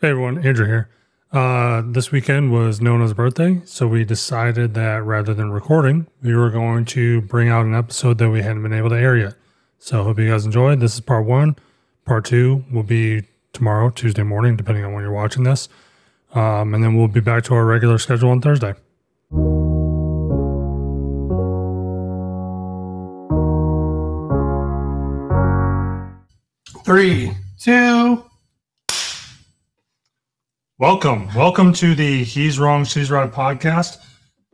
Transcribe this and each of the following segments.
Hey everyone, Andrew here. Uh, this weekend was Nona's birthday, so we decided that rather than recording, we were going to bring out an episode that we hadn't been able to air yet. So hope you guys enjoyed. This is part one. Part two will be tomorrow, Tuesday morning, depending on when you're watching this. Um, and then we'll be back to our regular schedule on Thursday. Three, two. Welcome. Welcome to the He's Wrong, She's Right podcast.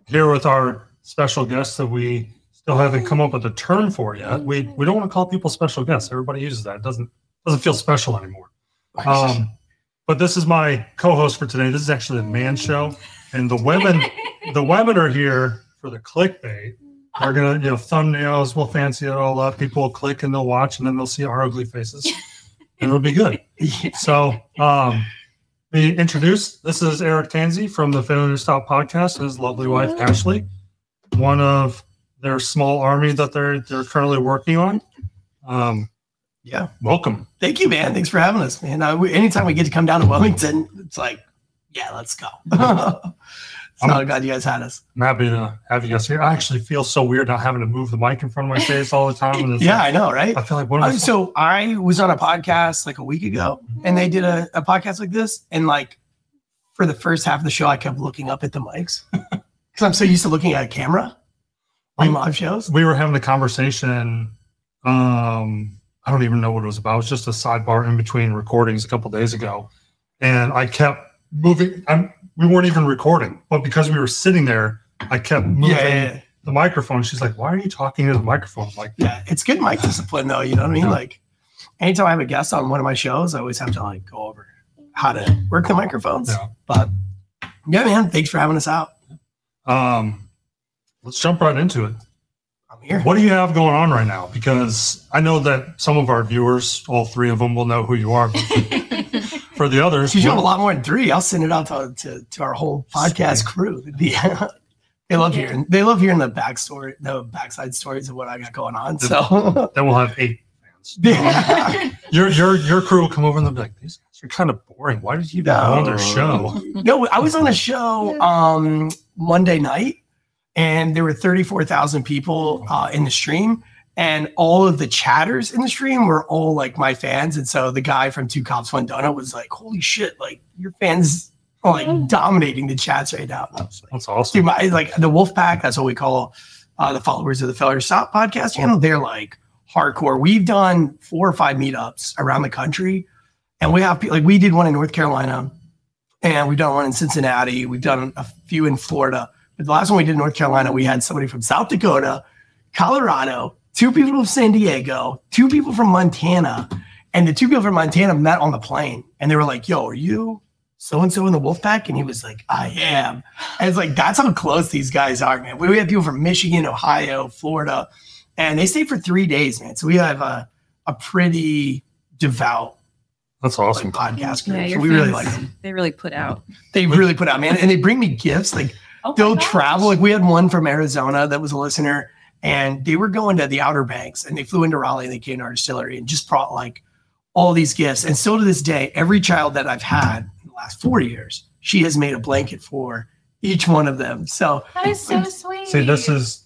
Here with our special guest that we still haven't come up with a term for yet. We we don't want to call people special guests. Everybody uses that. It doesn't doesn't feel special anymore. Um, but this is my co-host for today. This is actually the man show. And the women the women are here for the clickbait. They're gonna, you know, thumbnails, we'll fancy it all up. People will click and they'll watch and then they'll see our ugly faces. And it'll be good. So um be introduced. This is Eric Tansey from the Failure Stop podcast and his lovely wife Ashleigh, one of their small army that they're they're currently working on. Um, Yeah. welcome. Thank you, man. Thanks for having us, man. Uh, we, anytime we get to come down to Wilmington, it's like, yeah, let's go. I'm glad you guys had us. I'm happy to have you guys here. I actually feel so weird not having to move the mic in front of my face all the time. And it's Yeah, like- I know, right? I feel like what am I Uh, so I was on a podcast like a week ago, and they did a, a podcast like this, and like for the first half of the show, I kept looking up at the mics because I'm so used to looking at a camera on live shows. we were having a conversation. Um, I don't even know what it was about. It was just a sidebar in between recordings a couple days ago, and I kept moving. I'm, we weren't even recording, but because we were sitting there, I kept moving Yeah, yeah, yeah. the microphone. She's like, "Why are you talking to the microphone?" I'm like, Yeah, it's good mic discipline though. You know what I mean? Like, anytime I have a guest on one of my shows, I always have to like go over how to work the microphones. But yeah, man, thanks for having us out. um, let's jump right into it. I'm here. What do you have going on right now? Because I know that some of our viewers, all three of them, will know who you are. But for the others, You should have a lot more than three. I'll send it out to, to, to our whole podcast crew. It'd be- they love hearing they love hearing the backstory, the backside stories of what I got going on. So then we'll have eight fans. yeah. Your your your crew will come over and they'll be like, "These guys are kind of boring. Why did you even go on their show?" no, I was on a show um Monday night, and there were 34,000 people uh, in the stream. And all of the chatters in the stream were all like my fans. And so the guy from Two Cops One Donut was like, Holy shit, like your fans are like dominating the chats right now. And I was like, That's awesome. Dude, my, like the Wolf Pack, that's what we call uh, the followers of the Failure Stop podcast channel. They're like hardcore. We've done four or five meetups around the country, and we have like we did one in North Carolina, and we've done one in Cincinnati. We've done a few in Florida. But the last one we did in North Carolina, we had somebody from South Dakota, Colorado, two people from San Diego, two people from Montana, and the two people from Montana met on the plane, and they were like, "Yo, are you?" So and so in the wolf pack, and he was like, I am. And it's like that's how close these guys are, man. We we have people from Michigan, Ohio, Florida, and they stay for three days, man. So we have a a pretty devout That's like, awesome. podcast group. Yeah, so your we really like them. They really put out. They really put out, man, and they bring me gifts. Like Oh they'll gosh. travel. Like we had one from Arizona that was a listener, and they were going to the Outer Banks, and they flew into Raleigh, and they came to our distillery, and just brought like all these gifts. And still to this day, every child that I've had in the last four years, she has made a blanket for each one of them. So That is so sweet. See, this is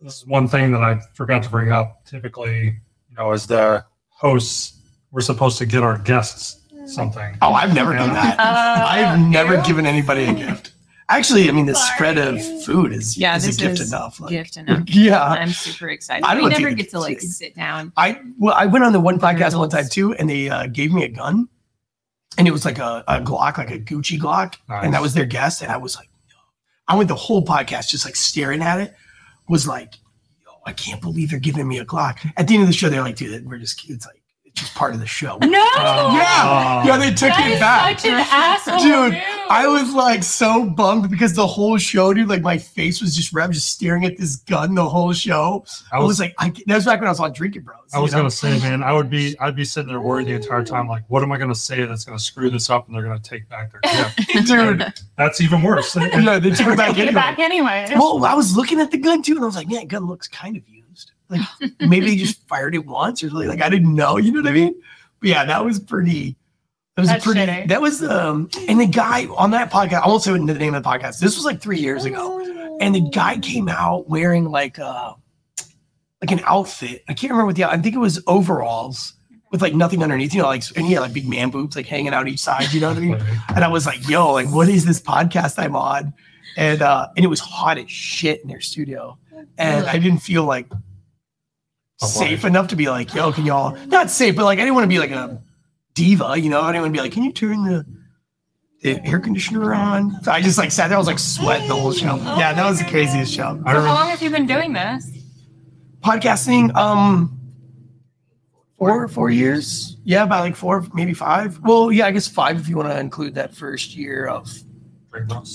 this is one thing that I forgot to bring up. Typically, you know, as the hosts, we're supposed to get our guests something. Oh, I've never done that. Uh, I've never you? given anybody a gift. Actually, I mean, the spread of food is, Yeah, is a gift is enough. Like, gift enough. Yeah. I'm super excited. I We don't never get to like it's- sit down. I well, I went on the one podcast one time too, and they uh, gave me a gun, and it was like a, a Glock, like a Gucci Glock, Nice. and that was their guest, and I was like, no. I went the whole podcast just like staring at it, was like, yo, I can't believe they're giving me a Glock. At the end of the show, they're like, dude, we're just it's like it's just part of the show. No. Uh, yeah, yeah, they took That it is back. Such an asshole. Dude, move. I was like so bummed because the whole show, dude, like my face was just red, just staring at this gun the whole show. I I was was like, I, that was back when I was on Drinking Bros. I was you know? gonna say, man, I would be I'd be sitting there worried the entire time, like, what am I gonna say that's gonna screw this up and they're gonna take back their gift? dude. That's even worse. And- Yeah, they took it back anyway. back anyway. Well, I was looking at the gun too, and I was like, man, gun looks kind of used. Like maybe they just fired it once or something. Like I didn't know, you know what I mean? But yeah, that was pretty. It was That's pretty. shitty. That was um, and the guy on that podcast. I won't say the name of the podcast. This was like three years ago, and the guy came out wearing like uh like an outfit. I can't remember what the. I think it was overalls with like nothing underneath. You know, like and he had like big man boobs like hanging out each side. You know what I mean? And I was like, "Yo, like, what is this podcast I'm on?" And uh, and it was hot as shit in their studio, and I didn't feel like safe enough to be like, "Yo, can y'all not safe?" But like, I didn't want to be like a diva, you know. I didn't want to be like, "Can you turn the, the air conditioner on?" So I just like sat there. I was like sweating the whole show. Yeah, that was the craziest show. So how remember, long have you been doing this? Podcasting, um, four four years. Yeah, about like four, maybe five. Well, yeah, I guess five if you want to include that first year of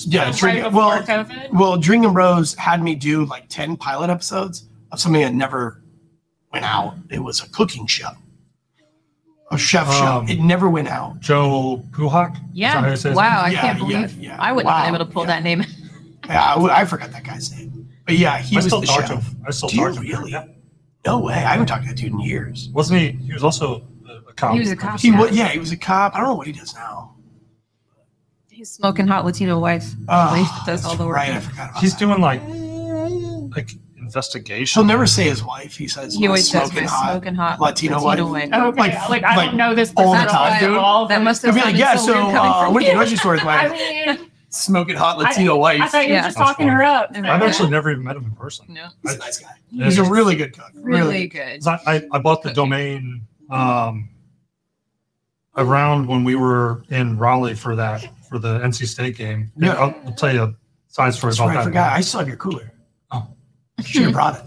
yeah. Right Drink, before well, COVID? well, Drinking Bros had me do like 10 pilot episodes of something that never went out. It was a cooking show, a chef Um, show. It never went out. Joe Puhak. Yeah. how you say his Wow. I Yeah, can't yeah, believe yeah. I wouldn't Wow, have been able to pull yeah. that name. Yeah, I, w- I forgot that guy's name. But yeah, he I was still the talk to chef. him. I still Do you talk to him. really? Yeah. No way. I haven't talked to that dude in years. Wasn't he? He was also a, a cop. He was a cop. He Yeah. was, yeah, he was a cop. I don't know what he does now. He's smoking hot Latino wife. Oh, He does all that's the work. Right, I forgot about He's that. doing like like investigation. He'll never say his wife. He says He always smoking my hot. smoking hot Latino Latino wife. wife. Okay, like- like, I don't know this all the time, dude. all. That must He'll have be like, yeah, so, so weird coming uh, from what did you. you grocery store with I mean, smoking hot Latino wife? I thought you were Yeah. just talking her up. I've actually never even met him in person. No. He's a nice guy. Yeah. He's a really good cook. Really Really. good. 'Cause I, I, I bought the domain um, around when we were in Raleigh for that for the NC State game. Yeah. I'll, I'll tell you a side story That's about right, I that. forgot. I still have your cooler. Should have brought it.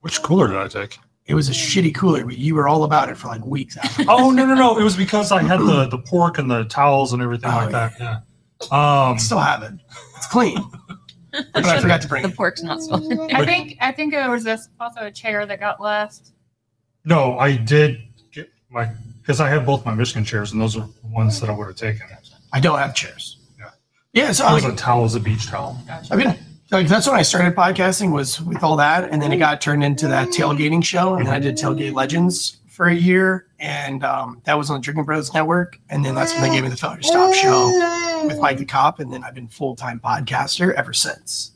Which cooler did I take? It was a shitty cooler, but you were all about it for like weeks after. Oh no no no! It was because I had the the pork and the towels and everything Oh, like yeah. that. Yeah. Um, I still have it. It's clean. But I forgot to bring The it. pork's not spilled. I think I think there was this also a chair that got left. no, I did get my because I had both my Michigan chairs and those are the ones that I would have taken. I don't have chairs. Yeah. Yeah, so It I was like, a towel, it a beach towel. I mean, been like that's when I started podcasting was with all that, and then it got turned into that tailgating show, and then I did Tailgate Legends for a year, and um, that was on the Drinking Bros Network, and then that's when they gave me the Failure to Stop show with Mike the Cop, and then I've been full time podcaster ever since.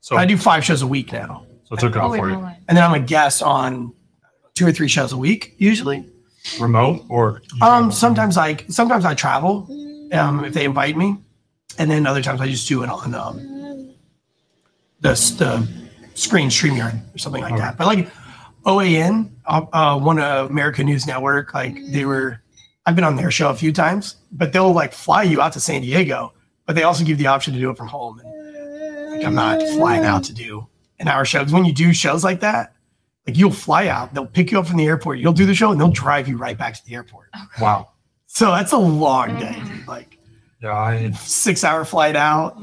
So, I do five shows a week now, so it took it Oh, for you. and then I'm a guest on two or three shows a week usually. Remote or Um, sometimes I sometimes I travel, um, if they invite me, and then other times I just do it on um, the the screen StreamYard or something like that. But like OAN, uh, uh, one uh, American News Network, like they were, I've been on their show a few times, but they'll like fly you out to San Diego, but they also give you the option to do it from home. And like I'm not flying out to do an hour show because when you do shows like that. Like you'll fly out, they'll pick you up from the airport, you'll do the show, and they'll drive you right back to the airport. wow. So that's a long day. Like Yeah. I, six hour flight out,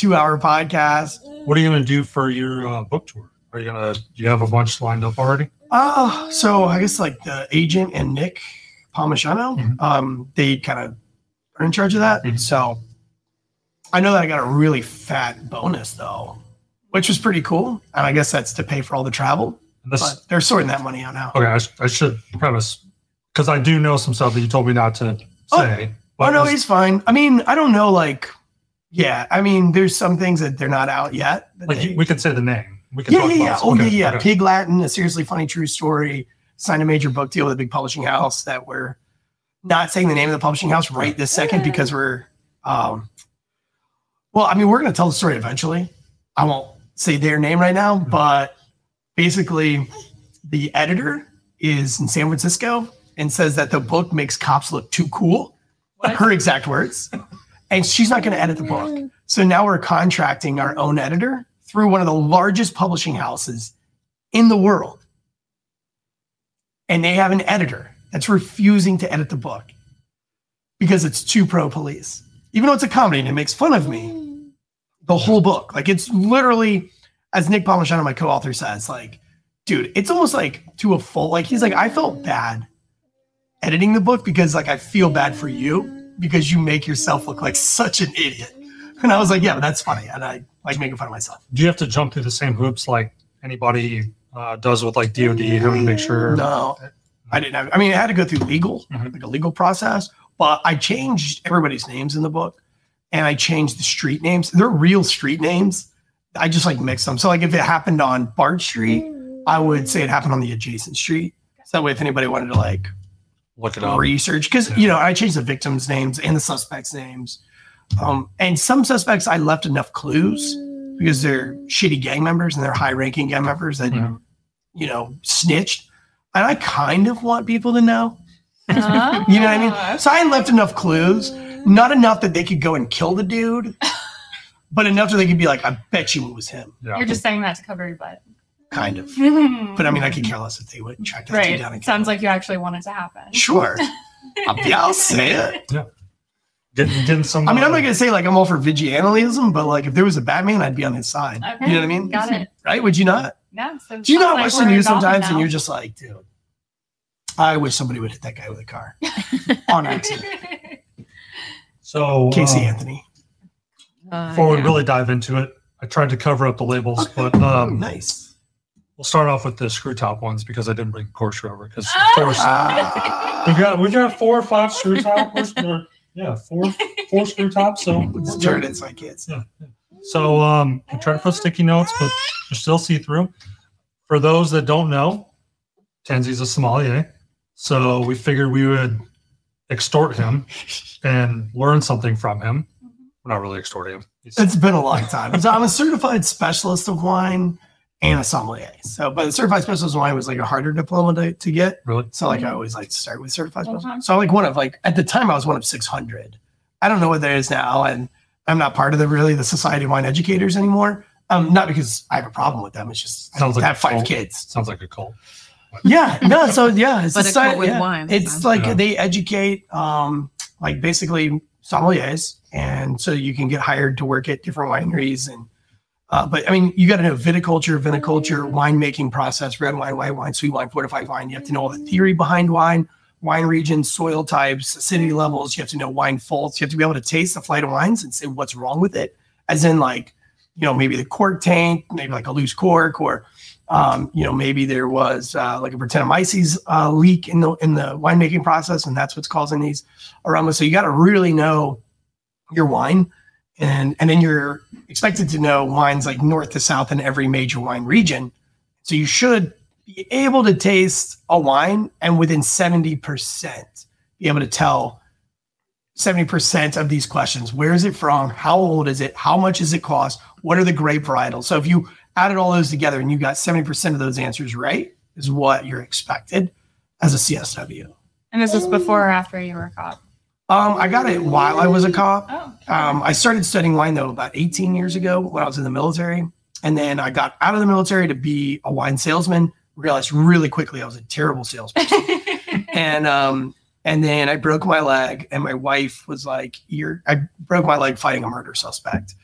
two hour podcast. what are you gonna do for your uh, book tour? Are you gonna? Do you have a bunch lined up already? Uh, so I guess like the agent and Nick Palmisano, Mhm. um, they kind of are in charge of that. Mhm. So I know that I got a really fat bonus though, which was pretty cool. And I guess that's to pay for all the travel, this, but they're sorting that money out now. okay, I, sh- I should premise because I do know some stuff that you told me not to Oh. say. Oh no, is- he's fine. I mean, I don't know, like, yeah, I mean, there's some things that they're not out yet. that like they- we can say the name. We can yeah, talk yeah, yeah. it. Oh, Okay, yeah, yeah. okay. Pig Latin, a seriously funny true story. Signed a major book deal with a big publishing house that we're not saying the name of the publishing house right this second because we're, um, well, I mean, we're going to tell the story eventually. I won't say their name right now, but basically, the editor is in San Francisco and says that the book makes cops look too cool. What? Her exact words. And she's not going to edit the book. Mm. So now we're contracting our own editor through one of the largest publishing houses in the world. And they have an editor that's refusing to edit the book because it's too pro police. Even though it's a comedy and it makes fun of me, mm. the whole book, like it's literally, as Nick Palmisano, my co-author, says, like, dude, it's almost like to a full, like he's like, I felt bad editing the book because like I feel bad for you because you make yourself look like such an idiot. And I was like, yeah, but that's funny. And I like making fun of myself. Do you have to jump through the same hoops like anybody uh, does with like DoD, having to make sure? No, I didn't have, I mean, I had to go through legal, Mhm. like a legal process, but I changed everybody's names in the book, and I changed the street names. They're real street names. I just like mix them. So like if it happened on Bart Street, I would say it happened on the adjacent street. So that way, if anybody wanted to like Look it up. research because you know I changed the victims' names and the suspects' names, um, and some suspects I left enough clues because they're shitty gang members and they're high-ranking gang members that Yeah. you know snitched, and I kind of want people to know. Oh. You know what I mean? So I left enough clues, not enough that they could go and kill the dude, but enough that they could be like, I bet you it was him, Yeah. You're just saying that to cover your butt. Kind of. but But I mean, I could care less if they would track that dude right. down and Sounds like you actually want it to happen. sure. I'll, yeah, I'll say it. Getting, getting some. I mean, I'm uh, not gonna say like I'm all for vigilantism, but like if there was a Batman, I'd be on his side. Okay. You know what I mean? Got it. Right? Would you not? Yeah. So Do you not sounds watch like the news golfing sometimes and you're just like, dude, I wish somebody would hit that guy with a car on accident. So Casey uh, Anthony. Uh, before we really dive into it, I tried to cover up the labels, but Oh, um, nice. We'll start off with the screw top ones because I didn't bring Corsair over because of Oh! course Ah. we got we got four or five screw tops. or- Yeah, four four screw tops. So Let's turn it so I can't see. Yeah. So um, I try to put sticky notes, but they're still see through. For those that don't know, Tansey's a sommelier, so we figured we would extort him and learn something from him. We're not really extorting him. He's- It's been a long time. So I'm a certified specialist of wine and a sommelier. So, but the certified specialist of wine was like a harder diploma to, to get. really? So like I always like to start with certified specialist. So I'm like one of like at the time I was one of 600. I don't know what there is now, and I'm not part of the really the Society of Wine Educators anymore. Um, not because I have a problem with them. It's just Sounds I like have five cult. kids. Sounds like a cult. Yeah, no. So yeah, it's But a society- cult with yeah. wine, It's that's like Yeah. they educate, um, like basically sommeliers, and so you can get hired to work at different wineries. And uh, but I mean, you got to know viticulture, viniculture, winemaking process, red wine, white wine, sweet wine, fortified wine. You have to know all the theory behind wine, wine regions, soil types, acidity levels. You have to know wine faults. You have to be able to taste the flight of wines and say what's wrong with it, as in like, you know, maybe the cork taint, maybe like a loose cork, or um, you know, maybe there was uh, like a Brettanomyces uh, leak in the in the winemaking process, and that's what's causing these aromas. So you got to really know your wine, and and then you're expected to know wines like north to south in every major wine region. So you should be able to taste a wine, and within seventy percent, be able to tell. 70% of these questions where is it from how old is it how much does it cost what are the grape varietals so if you added all those together and you got 70% of those answers right is what you're expected as a CSW. And this is this before or after you were cop? Um, I got it while I was a cop. Oh. Um, I started studying wine though about 18 years ago when I was in the military. And then I got out of the military to be a wine salesman. Realized really quickly I was a terrible salesperson. and um, and then I broke my leg, and my wife was like, "You're." I broke my leg fighting a murder suspect,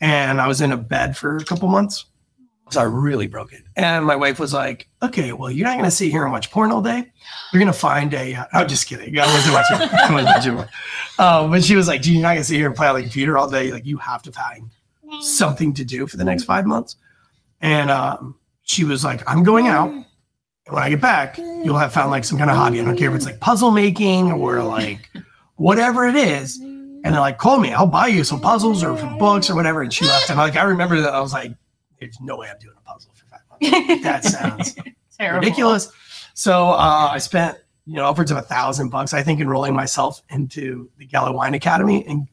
and I was in a bed for a couple months. So I really broke it. And my wife was like, "Okay, well, you're not going to sit here and watch porn all day. You're going to find a." Uh, I'm just kidding. I wasn't watching. I wasn't watching. Um, but she was like, "You're not going to sit here and play on the computer all day. Like, you have to find something to do for the next five months." And um, she was like, "I'm going out." And when I get back, you'll have found like some kind of hobby. I don't care if it's like puzzle making or like whatever it is. And they're like, call me, I'll buy you some puzzles or some books or whatever. And she left. And like, I remember that I was like, there's no way I'm doing a puzzle for five months. That sounds Terrible. ridiculous. So uh, I spent, you know, upwards of a thousand bucks, I think, enrolling myself into the Gallo Wine Academy and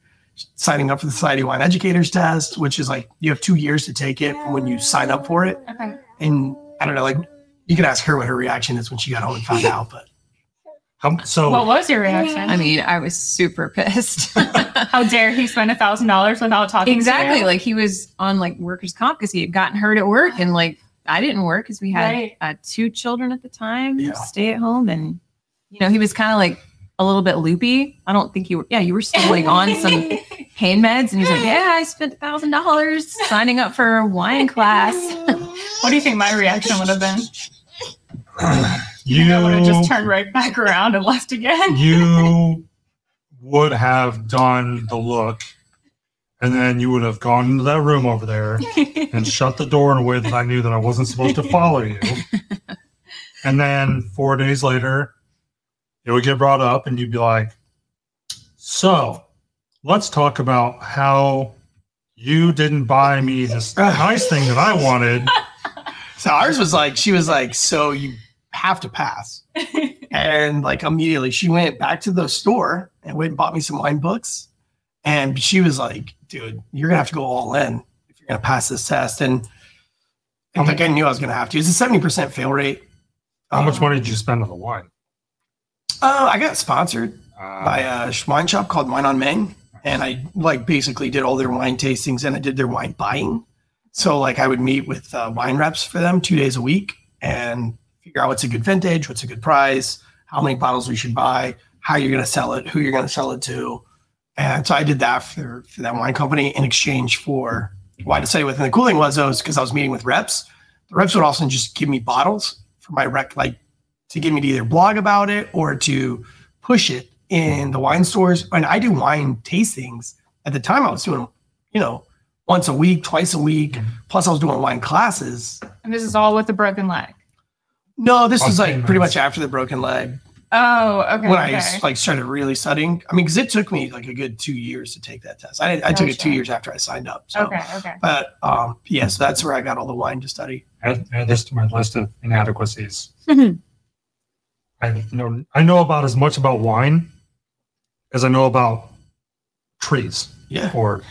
signing up for the Society of Wine Educators test, which is like you have two years to take it from when you sign up for it Okay. and I don't know, like you can ask her what her reaction is when she got home and found out. But How, so What was your reaction? I mean, I was super pissed. How dare he spend a thousand dollars without talking? to exactly. you? Like he was on like workers' comp because he had gotten hurt at work, and like I didn't work because we had Right. uh, two children at the time, Yeah. stay at home, and you know he was kind of like a little bit loopy. I don't think you were. Yeah, you were still like on some pain meds, and he's like, "Yeah, I spent a thousand dollars signing up for a wine class." What do you think my reaction would have been? You I would have just turned right back around and left again. you would have done the look, and then you would have gone into that room over there and shut the door in a way that I knew that I wasn't supposed to follow you. And then four days later, it would get brought up, and you'd be like, So let's talk about how you didn't buy me this nice thing that I wanted. So ours was like, she was like, so you have to pass. and like immediately she went back to the store and went and bought me some wine books. And she was like, dude, you're gonna have to go all in if you're gonna pass this test. And, and like I knew I was gonna have to. It's a 70% fail rate. How much Um, money did you spend on the wine? Uh, I got sponsored Uh, by a sh- wine shop called Wine on Main. And I like basically did all their wine tastings and I did their wine buying. So like I would meet with uh, wine reps for them two days a week and figure out what's a good vintage, what's a good price, how many bottles we should buy, how you're going to sell it, who you're going to sell it to. And so I did that for, for that wine company in exchange for wine to say with. And the cool thing was, though, is because I was meeting with reps, the reps would also just give me bottles for my rec, like to get me to either blog about it or to push it in the wine stores. And I do wine tastings. At the time, I was doing, you know, once a week, twice a week. Mhm. Plus, I was doing wine classes. And this is all with a broken leg. No, this was like pretty much after the broken leg Oh, okay. when okay. I like started really studying. I mean, because it took me like a good two years to take that test. I, I took it two years after I signed up. So, okay, okay. but um, yeah, so that's where I got all the wine to study. add, add this to my list of inadequacies. I know I know about as much about wine as I know about trees Yeah, or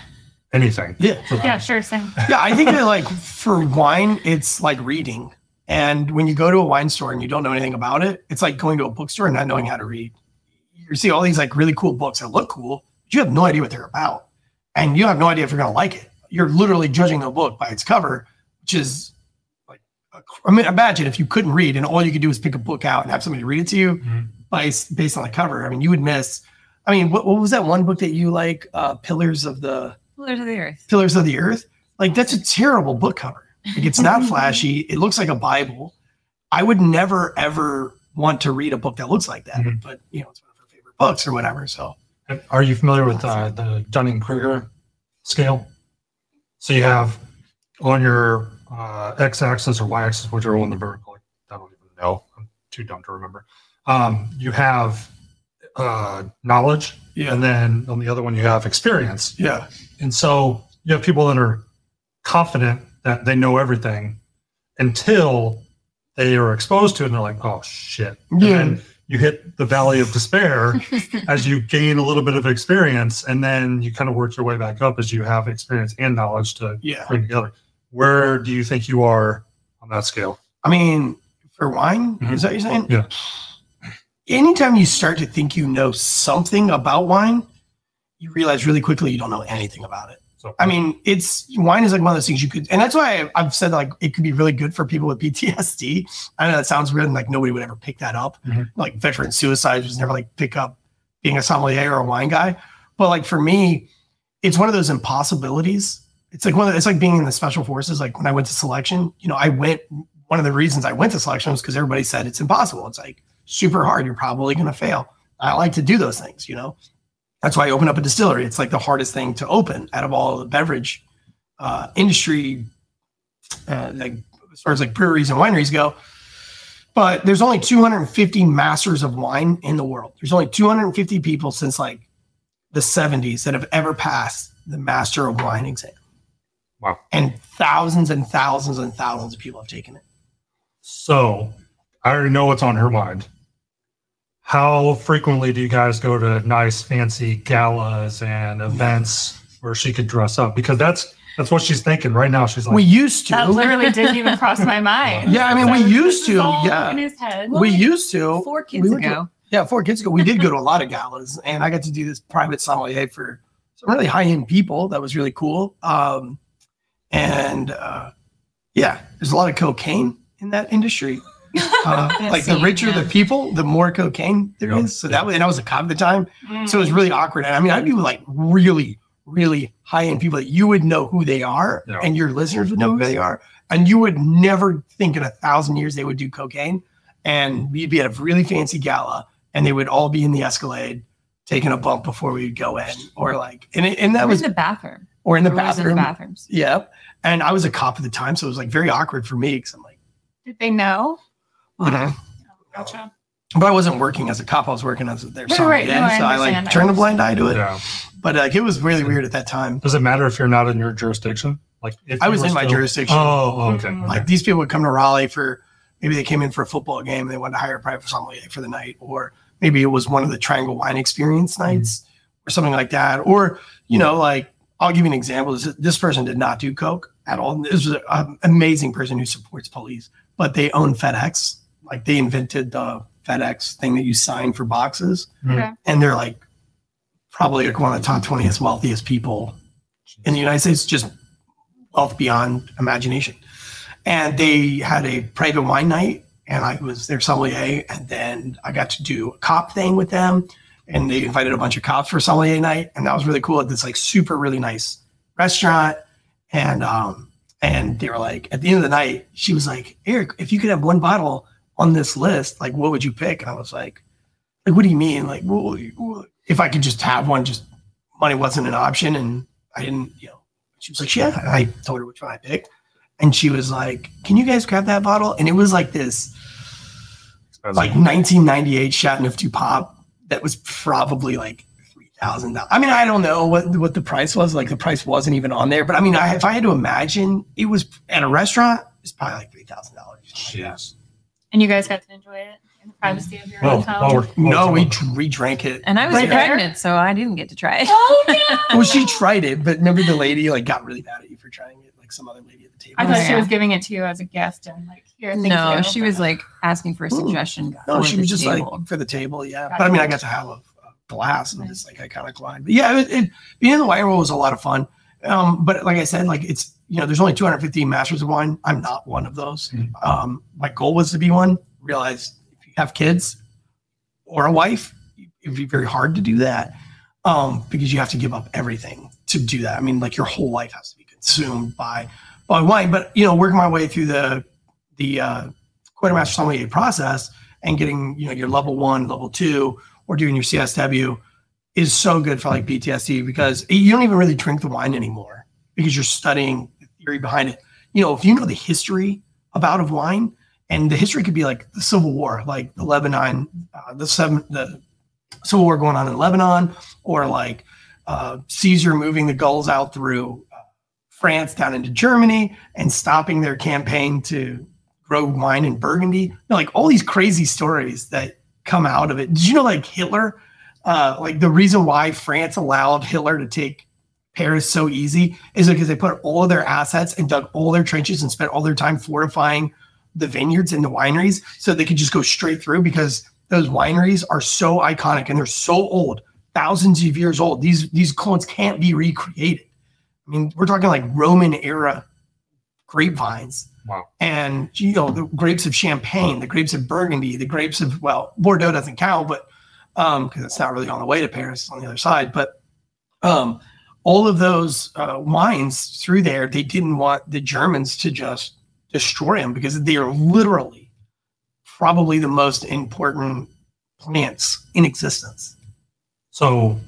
anything. yeah. Yeah, sure, same. yeah, I think that like for wine, it's like reading. And when you go to a wine store and you don't know anything about it, it's like going to a bookstore and not knowing how to read. You see all these like really cool books that look cool, but you have no idea what they're about. And you have no idea if you're going to like it. You're literally judging the book by its cover, which is like, a cr- I mean, imagine if you couldn't read and all you could do is pick a book out and have somebody read it to you Mhm. by, based on the cover. I mean, you would miss. I mean, what, what was that one book that you like? Uh, Pillars of the Pillars of the Earth. Pillars of the Earth. Like that's a terrible book cover. Like it's not flashy. It looks like a Bible. I would never ever want to read a book that looks like that. Mhm. But you know, it's one of her favorite books or whatever. So Are you familiar with uh, the Dunning Kruger scale? So you have on your uh, x axis or y axis, which are on the vertical. I don't even know. I'm too dumb to remember. Um, you have uh, knowledge, and then on the other one, you have experience. yeah, And so you have people that are confident that they know everything until they are exposed to it and they're like, oh shit. And Yeah. then you hit the valley of despair as you gain a little bit of experience and then you kind of work your way back up as you have experience and knowledge to yeah. bring together. Where do you think you are on that scale? I mean, for wine, Mhm. is that what you're saying? Yeah. Anytime you start to think you know something about wine, you realize really quickly you don't know anything about it. So I mean, it's wine is like one of those things you could, and that's why I've said like it could be really good for people with PTSD. I know that sounds weird, and like nobody would ever pick that up. Mhm. Like veteran suicide was never like pick up being a sommelier or a wine guy. But like for me, it's one of those impossibilities. It's like one of the, it's like being in the special forces. Like when I went to selection, you know, I went. One of the reasons I went to selection was because everybody said it's impossible. It's like super hard. You're probably going to fail. I like to do those things, you know. That's why I opened up a distillery. It's like the hardest thing to open out of all the beverage uh, industry, uh, like as far as like breweries and wineries go. But there's only 250 masters of wine in the world. There's only 250 people since like the 70s that have ever passed the master of wine exam. Wow. And thousands and thousands and thousands of people have taken it. So I already know what's on her mind. How frequently do you guys go to nice fancy galas and events where she could dress up? Because that's that's what she's thinking right now. She's like, we used to. That literally didn't even cross my mind. Yeah, I mean, we used to, all yeah. In his head. we used to. Four kids we went to- ago. Yeah, four kids ago, we did go to a lot of galas, and I got to do this private sommelier for some really high end people. That was really cool. Um, and uh, yeah, there's a lot of cocaine in that industry. Uh, That like the richer yeah. the people, the more cocaine there is. Yeah, So that was, and I was a cop at the time, Mm. so it was really awkward. And I mean, I'd be like really, really high end people that you would know who they are, Yeah. and your listeners would know who they are, and you would never think in a thousand years they would do cocaine. And we'd be at a really fancy gala, and they would all be in the Escalade taking a bump before we would go in, or like, and it, and that That was was the bathroom. or in the Everyone was bathroom. In the bathrooms. Yep. and I was a cop at the time, so it was like very awkward for me because I'm like, Did they know? "Mhm." Gotcha. but I wasn't working as a cop. I was working as their Right, sommelier. right. No, so I like turned a blind eye to it. Yeah. But like it was really weird at that time. Does it matter if you're not in your jurisdiction? Like if I was were in my jurisdiction. Oh, okay. Mhm. okay. Like these people would come to Raleigh for maybe they came in for a football game and they wanted to hire a private sommelier for the night, or maybe it was one of the Triangle Wine Experience nights or something like that. Or, you know, like I'll give you an example. This, this person did not do Coke at all. This was an amazing person who supports police, but they own FedEx. Like they invented the FedEx thing that you sign for boxes. Okay. And they're like probably like one of the top 20th wealthiest people in the United States, just wealth beyond imagination. And they had a private wine night, and I was their sommelier. And then I got to do a cop thing with them, and they invited a bunch of cops for sommelier night, and that was really cool at this like super really nice restaurant. And um, and they were like, at the end of the night, she was like, Eric, if you could have one bottle on this list, like what would you pick? And I was like, like what do you mean? Like, well, if I could just have one, just money wasn't an option, and I didn't, you know. She was like, yeah. I told her which one I picked. And she was like, Can you guys grab that bottle? And it was like this Expensive. like 1998 Chateauneuf du Pape that was probably like three thousand dollars. I mean, I don't know what what the price was. Like the price wasn't even on there. But I mean, I, if I had to imagine, it was at a restaurant. It's probably like three thousand dollars. Jeez. And you guys got to enjoy it in the privacy of your Well, own home. while No, we're we talking dr- we drank it. And I was Right there. pregnant, so I didn't get to try it. oh no! Well, she tried it, but remember the lady like got really mad at you for trying it, like some other lady at the table. I thought she Yeah. was giving it to you as a guest and like here. Thank No, you. she was like asking for a Ooh. suggestion. No, for she the was just table. like for the table, yeah. Gotcha. But I mean, I got to have a, a glass and this like iconic wine. But yeah, it, it, being in the wine world was a lot of fun. Um, but like I said, like it's you know, there's only 250 masters of wine. I'm not one of those. Mhm. Um, my goal was to be one. Realize if you have kids or a wife, it would be very hard to do that um, because you have to give up everything to do that. I mean, like your whole life has to be consumed by by wine. But you know, working my way through the the uh, Court of Master Sommelier process and getting you know your level one, level two, or doing your CSW is so good for like PTSD because you don't even really drink the wine anymore because you're studying theory behind it. You know, if you know the history about of wine, and the history could be like the Civil War, like the Lebanon, uh, the seven, the Civil War going on in Lebanon, or like uh, Caesar moving the Gauls out through uh, France down into Germany and stopping their campaign to grow wine in Burgundy. You know, like all these crazy stories that come out of it. Did you know, like Hitler, uh, like the reason why France allowed Hitler to take Paris so easy is because they put all of their assets and dug all their trenches and spent all their time fortifying the vineyards and the wineries so they could just go straight through because those wineries are so iconic and they're so old, thousands of years old. These these clones can't be recreated. I mean, we're talking like Roman era grapevines. Wow. And you know, the grapes of Champagne, the grapes of Burgundy, the grapes of well, Bordeaux doesn't count, but um, because it's not really on the way to Paris, it's on the other side. But um, all of those uh, wines through there, they didn't want the Germans to just destroy them because they are literally probably the most important plants in existence. So,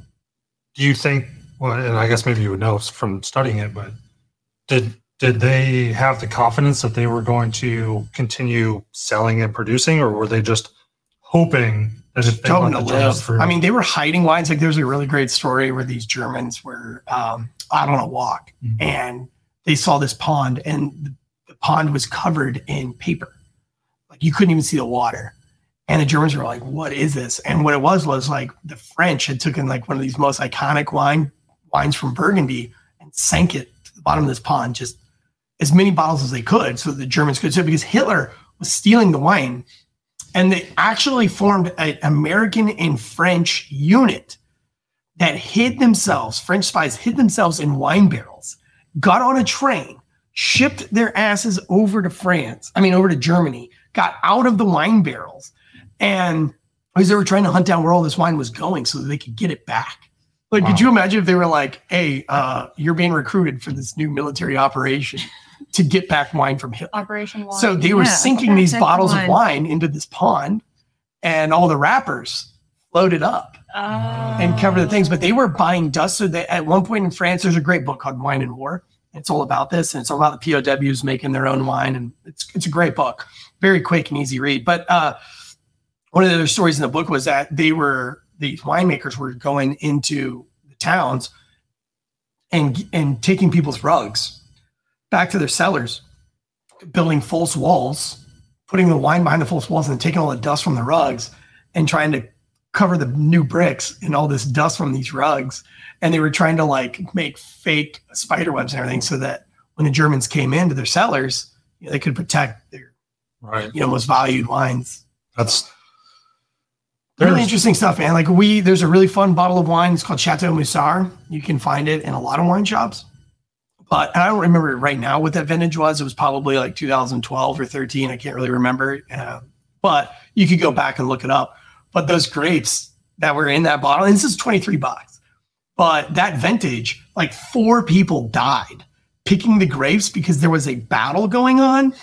do you think? Well, and I guess maybe you would know from studying it, but did did they have the confidence that they were going to continue selling and producing, or were they just hoping if they Tell let them the to Germans live. through? I mean, they were hiding wines. Like there's a really great story where these Germans were um, out on a walk Mhm. and they saw this pond, and the, the pond was covered in paper. Like you couldn't even see the water. And the Germans were like, "What is this?" And what it was was like the French had taken like one of these most iconic wine wines from Burgundy and sank it to the bottom of this pond, just as many bottles as they could, so the Germans could. So because Hitler was stealing the wine, and they actually formed an American and French unit that hid themselves. French spies hid themselves in wine barrels, got on a train, shipped their asses over to France. I mean, over to Germany, got out of the wine barrels, and because they were trying to hunt down where all this wine was going so that they could get it back. Like, Wow. could you imagine if they were like, "Hey, uh, you're being recruited for this new military operation to get back wine from Hitler"? Operation One. So they were Yeah, sinking these bottles wine. of wine into this pond, and all the wrappers floated up and covered the things. But they were buying dust. So they, at one point in France, there's a great book called Wine and War. It's all about this, and it's all about the POWs making their own wine, and it's it's a great book, very quick and easy read. But uh, one of the other stories in the book was that they were these winemakers were going into the towns and and taking people's rugs back to their cellars, building false walls, putting the wine behind the false walls, and taking all the dust from the rugs and trying to cover the new bricks and all this dust from these rugs. And they were trying to like make fake spider webs and everything so that when the Germans came into their cellars, you know, they could protect their Right. you know most valued wines. That's Really interesting stuff, man. Like we, there's a really fun bottle of wine. It's called Chateau Musar. You can find it in a lot of wine shops. But I don't remember right now what that vintage was. It was probably like 2012 or 13. I can't really remember. Uh, but you could go back and look it up. But those grapes that were in that bottle, and this is 23 bucks. But that vintage, like four people died picking the grapes because there was a battle going on.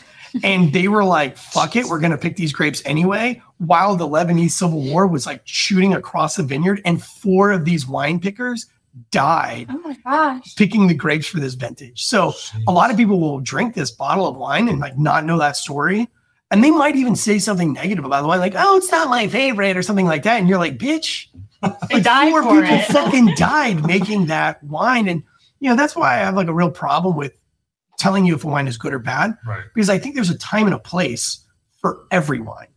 And they were like, fuck it, we're going to pick these grapes anyway. While the Lebanese Civil War was like shooting across the vineyard, and four of these wine pickers died Oh my gosh. picking the grapes for this vintage. So a lot of people will drink this bottle of wine and like not know that story. And they might even say something negative about the wine, like, oh, it's not my favorite or something like that. And you're like, bitch, died four people it. fucking died making that wine. And, you know, that's why I have like a real problem with telling you if a wine is good or bad right. because I think there's a time and a place for every wine.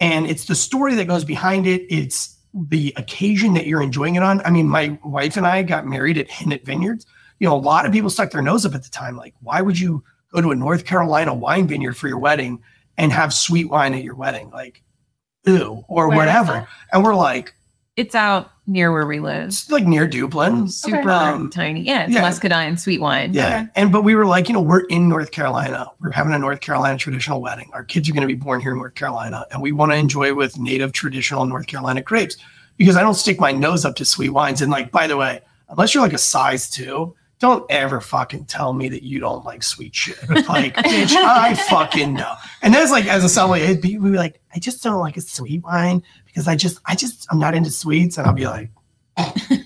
And it's the story that goes behind it. It's the occasion that you're enjoying it on. I mean, my wife and I got married at Hinnant Vineyards. You know, a lot of people stuck their nose up at the time. Like, why would you go to a North Carolina wine vineyard for your wedding and have sweet wine at your wedding? Like, ew, or Where is whatever. And we're like, It's out near where we live. it's like near Dublin. Super Um, tiny. Yeah, it's yeah. muscadine sweet wine. Yeah. Okay. And but we were like, you know, we're in North Carolina. We're having a North Carolina traditional wedding. Our kids are going to be born here in North Carolina, and we want to enjoy with native traditional North Carolina grapes because I don't stick my nose up to sweet wines. And like, by the way, unless you're like a size two, don't ever fucking tell me that you don't like sweet shit. Like, bitch, I fucking know. And that's like, as a sommelier, it'd be, we'd be like, I just don't like a sweet wine because I just, I just, I'm not into sweets. And I'll be like, I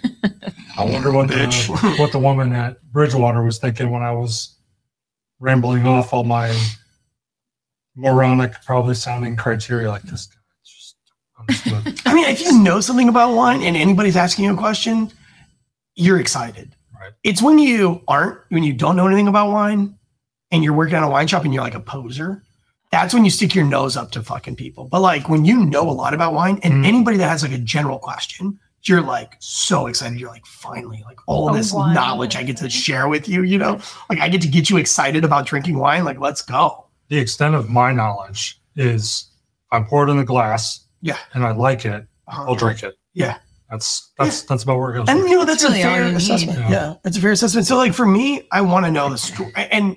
wonder what the, Bitch. what the woman at Bridgewater was thinking when I was rambling off all my moronic, probably sounding criteria like this. guy Just. I mean, if you know something about wine and anybody's asking you a question, you're excited. Right. It's when you aren't, when you don't know anything about wine and you're working at a wine shop and you're like a poser. That's when you stick your nose up to fucking people. But like when you know a lot about wine and Mhm. anybody that has like a general question, you're like so excited. You're like, finally, like all of Oh, this wine. knowledge I get to share with you, you know? Like I get to get you excited about drinking wine. Like, let's go. the extent of my knowledge is I pour it in a glass Yeah. and I like it, Uh-huh. I'll drink it. Yeah. That's that's that's about where it goes. And you know that's, That's a all fair assessment. Yeah. Yeah. that's a fair assessment. So like for me, I want to know the story, and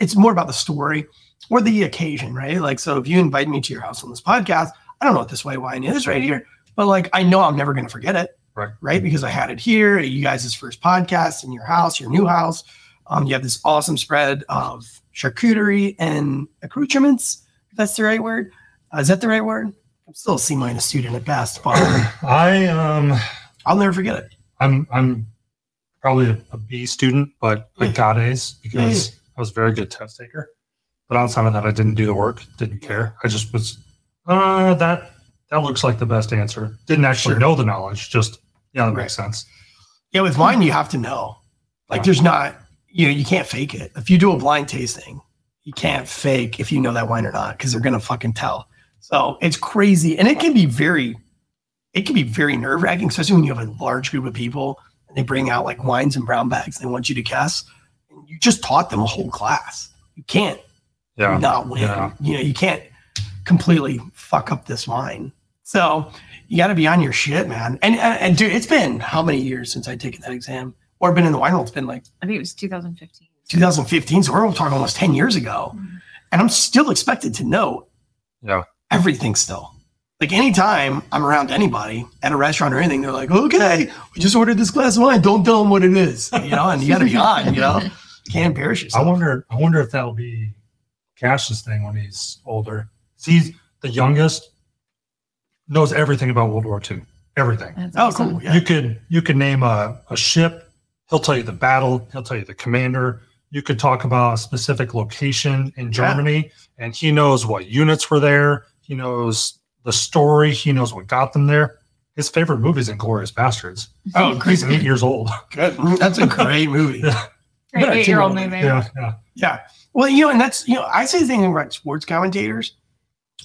it's more about the story or the occasion, right? Like so, if you invite me to your house on this podcast, I don't know what this white wine is right here, but like I know I'm never going to forget it, Right. Right, because I had it here. You guys' first podcast in your house, your new house. Um, you have this awesome spread of charcuterie and accoutrements. If that's the right word. Uh, is that the right word? I'm still a C minus student at best, but I um I'll never forget it. I'm I'm probably a, a B student, but I got A's because I was a very good test taker. But outside of that, I didn't do the work, didn't care. I just was uh that that looks like the best answer. Didn't actually Sure. know the knowledge, just yeah, that makes sense. Yeah, with wine, you have to know. Like, there's not, you know, you can't fake it. If you do a blind tasting, you can't fake if you know that wine or not, because they're gonna fucking tell. So it's crazy, and it can be very, it can be very nerve wracking, especially when you have a large group of people and they bring out like wines and brown bags. They want you to guess, and you just taught them a whole class. You can't Yeah. not win. Yeah. You know, you can't completely fuck up this wine. So you got to be on your shit, man. And, and and dude, it's been how many years since I taken that exam, or been in the wine world? It's been like I think it was 2015. 2015. So we're talking almost 10 years ago, mm-hmm. and I'm still expected to know Yeah. everything still. Like anytime I'm around anybody at a restaurant or anything, they're like, "Okay, we just ordered this glass of wine. Don't tell them what it is." You know, and you got to be on. You know, can't embarrass I wonder I wonder if that'll be Cash's thing when he's older. He's the youngest knows everything about World War II. Everything. That's Oh, awesome. cool. Yeah. You could you could name a, a ship. He'll tell you the battle. He'll tell you the commander. You could talk about a specific location in Germany, and he knows what units were there. He knows the story. He knows what got them there. His favorite movie is Inglourious Basterds. Oh, He's eight years old. good. That's a great movie. Yeah. Great eight year old movie. Yeah, yeah. Yeah. Well, you know, and that's, you know, I say the thing about sports commentators,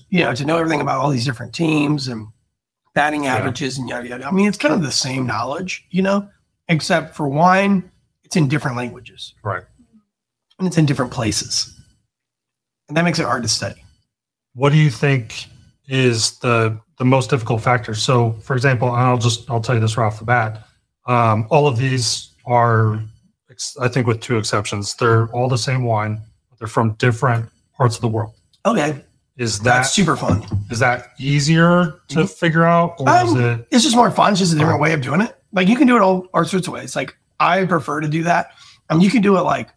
you know, to know everything about all these different teams and batting Yeah. averages and yada, yada. I mean, it's kind of the same knowledge, you know, except for wine, it's in different languages Right. and it's in different places. And that makes it hard to study. What do you think is the the most difficult factor? So, for example, and I'll just I'll tell you this right off the bat. Um, all of these are, I think, with two exceptions, they're all the same wine, they're from different parts of the world. Okay. Is that That's super fun. is that easier to Mhm. figure out, or is Um, it? It's just more fun. It's just a different way of doing it. Like you can do it all, all sorts of ways. Like I prefer to do that. I mean, you can do it like,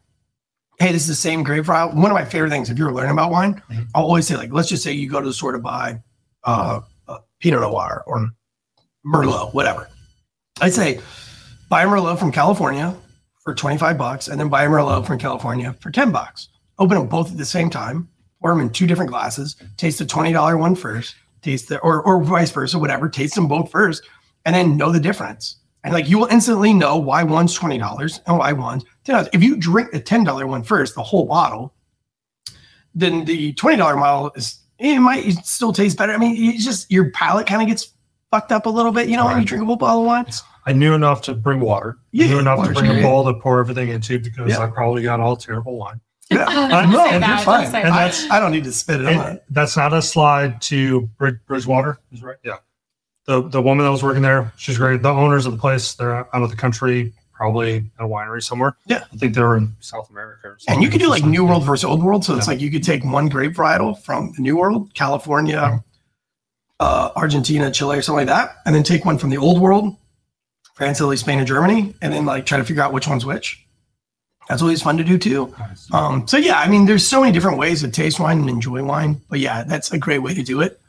hey, this is the same grape file. One of my favorite things, if you're learning about wine, Mhm. I'll always say, like, let's just say you go to the store to buy uh, uh, Pinot Noir or Merlot, whatever. I'd say buy a Merlot from California for 25 bucks and then buy a Merlot from California for 10 bucks. Open them both at the same time, pour them in two different glasses, taste the $20 one first, taste the, or, or vice versa, whatever, taste them both first, and then know the difference. And like you will instantly know why one's $20 and why one's $10. If you drink the $10 one first, the whole bottle, then the $20 model is, eh, it might still taste better. I mean, it's just your palate kind of gets fucked up a little bit, you know, when you drink a whole bottle of wine. I knew enough to bring water. I knew enough to bring a bowl to pour everything into because Yeah. I probably got all terrible wine. Yeah. Don't No, you're that, fine. And that's- I don't need to spit it And on. that's not a slide to Brid- Bridgewater, is right? Yeah. The the woman that was working there, she's great. The owners of the place, they're out of the country, probably at a winery somewhere. Yeah. I think they were in South America. Or something. And you could do like New World versus Old World. So it's Yeah. like you could take one grape varietal from the New World, California, uh, Argentina, Chile, or something like that, and then take one from the Old World, France, Italy, Spain, and Germany, and then like try to figure out which one's which. That's always fun to do too. Um, so yeah, I mean, there's so many different ways to taste wine and enjoy wine, but yeah, that's a great way to do it.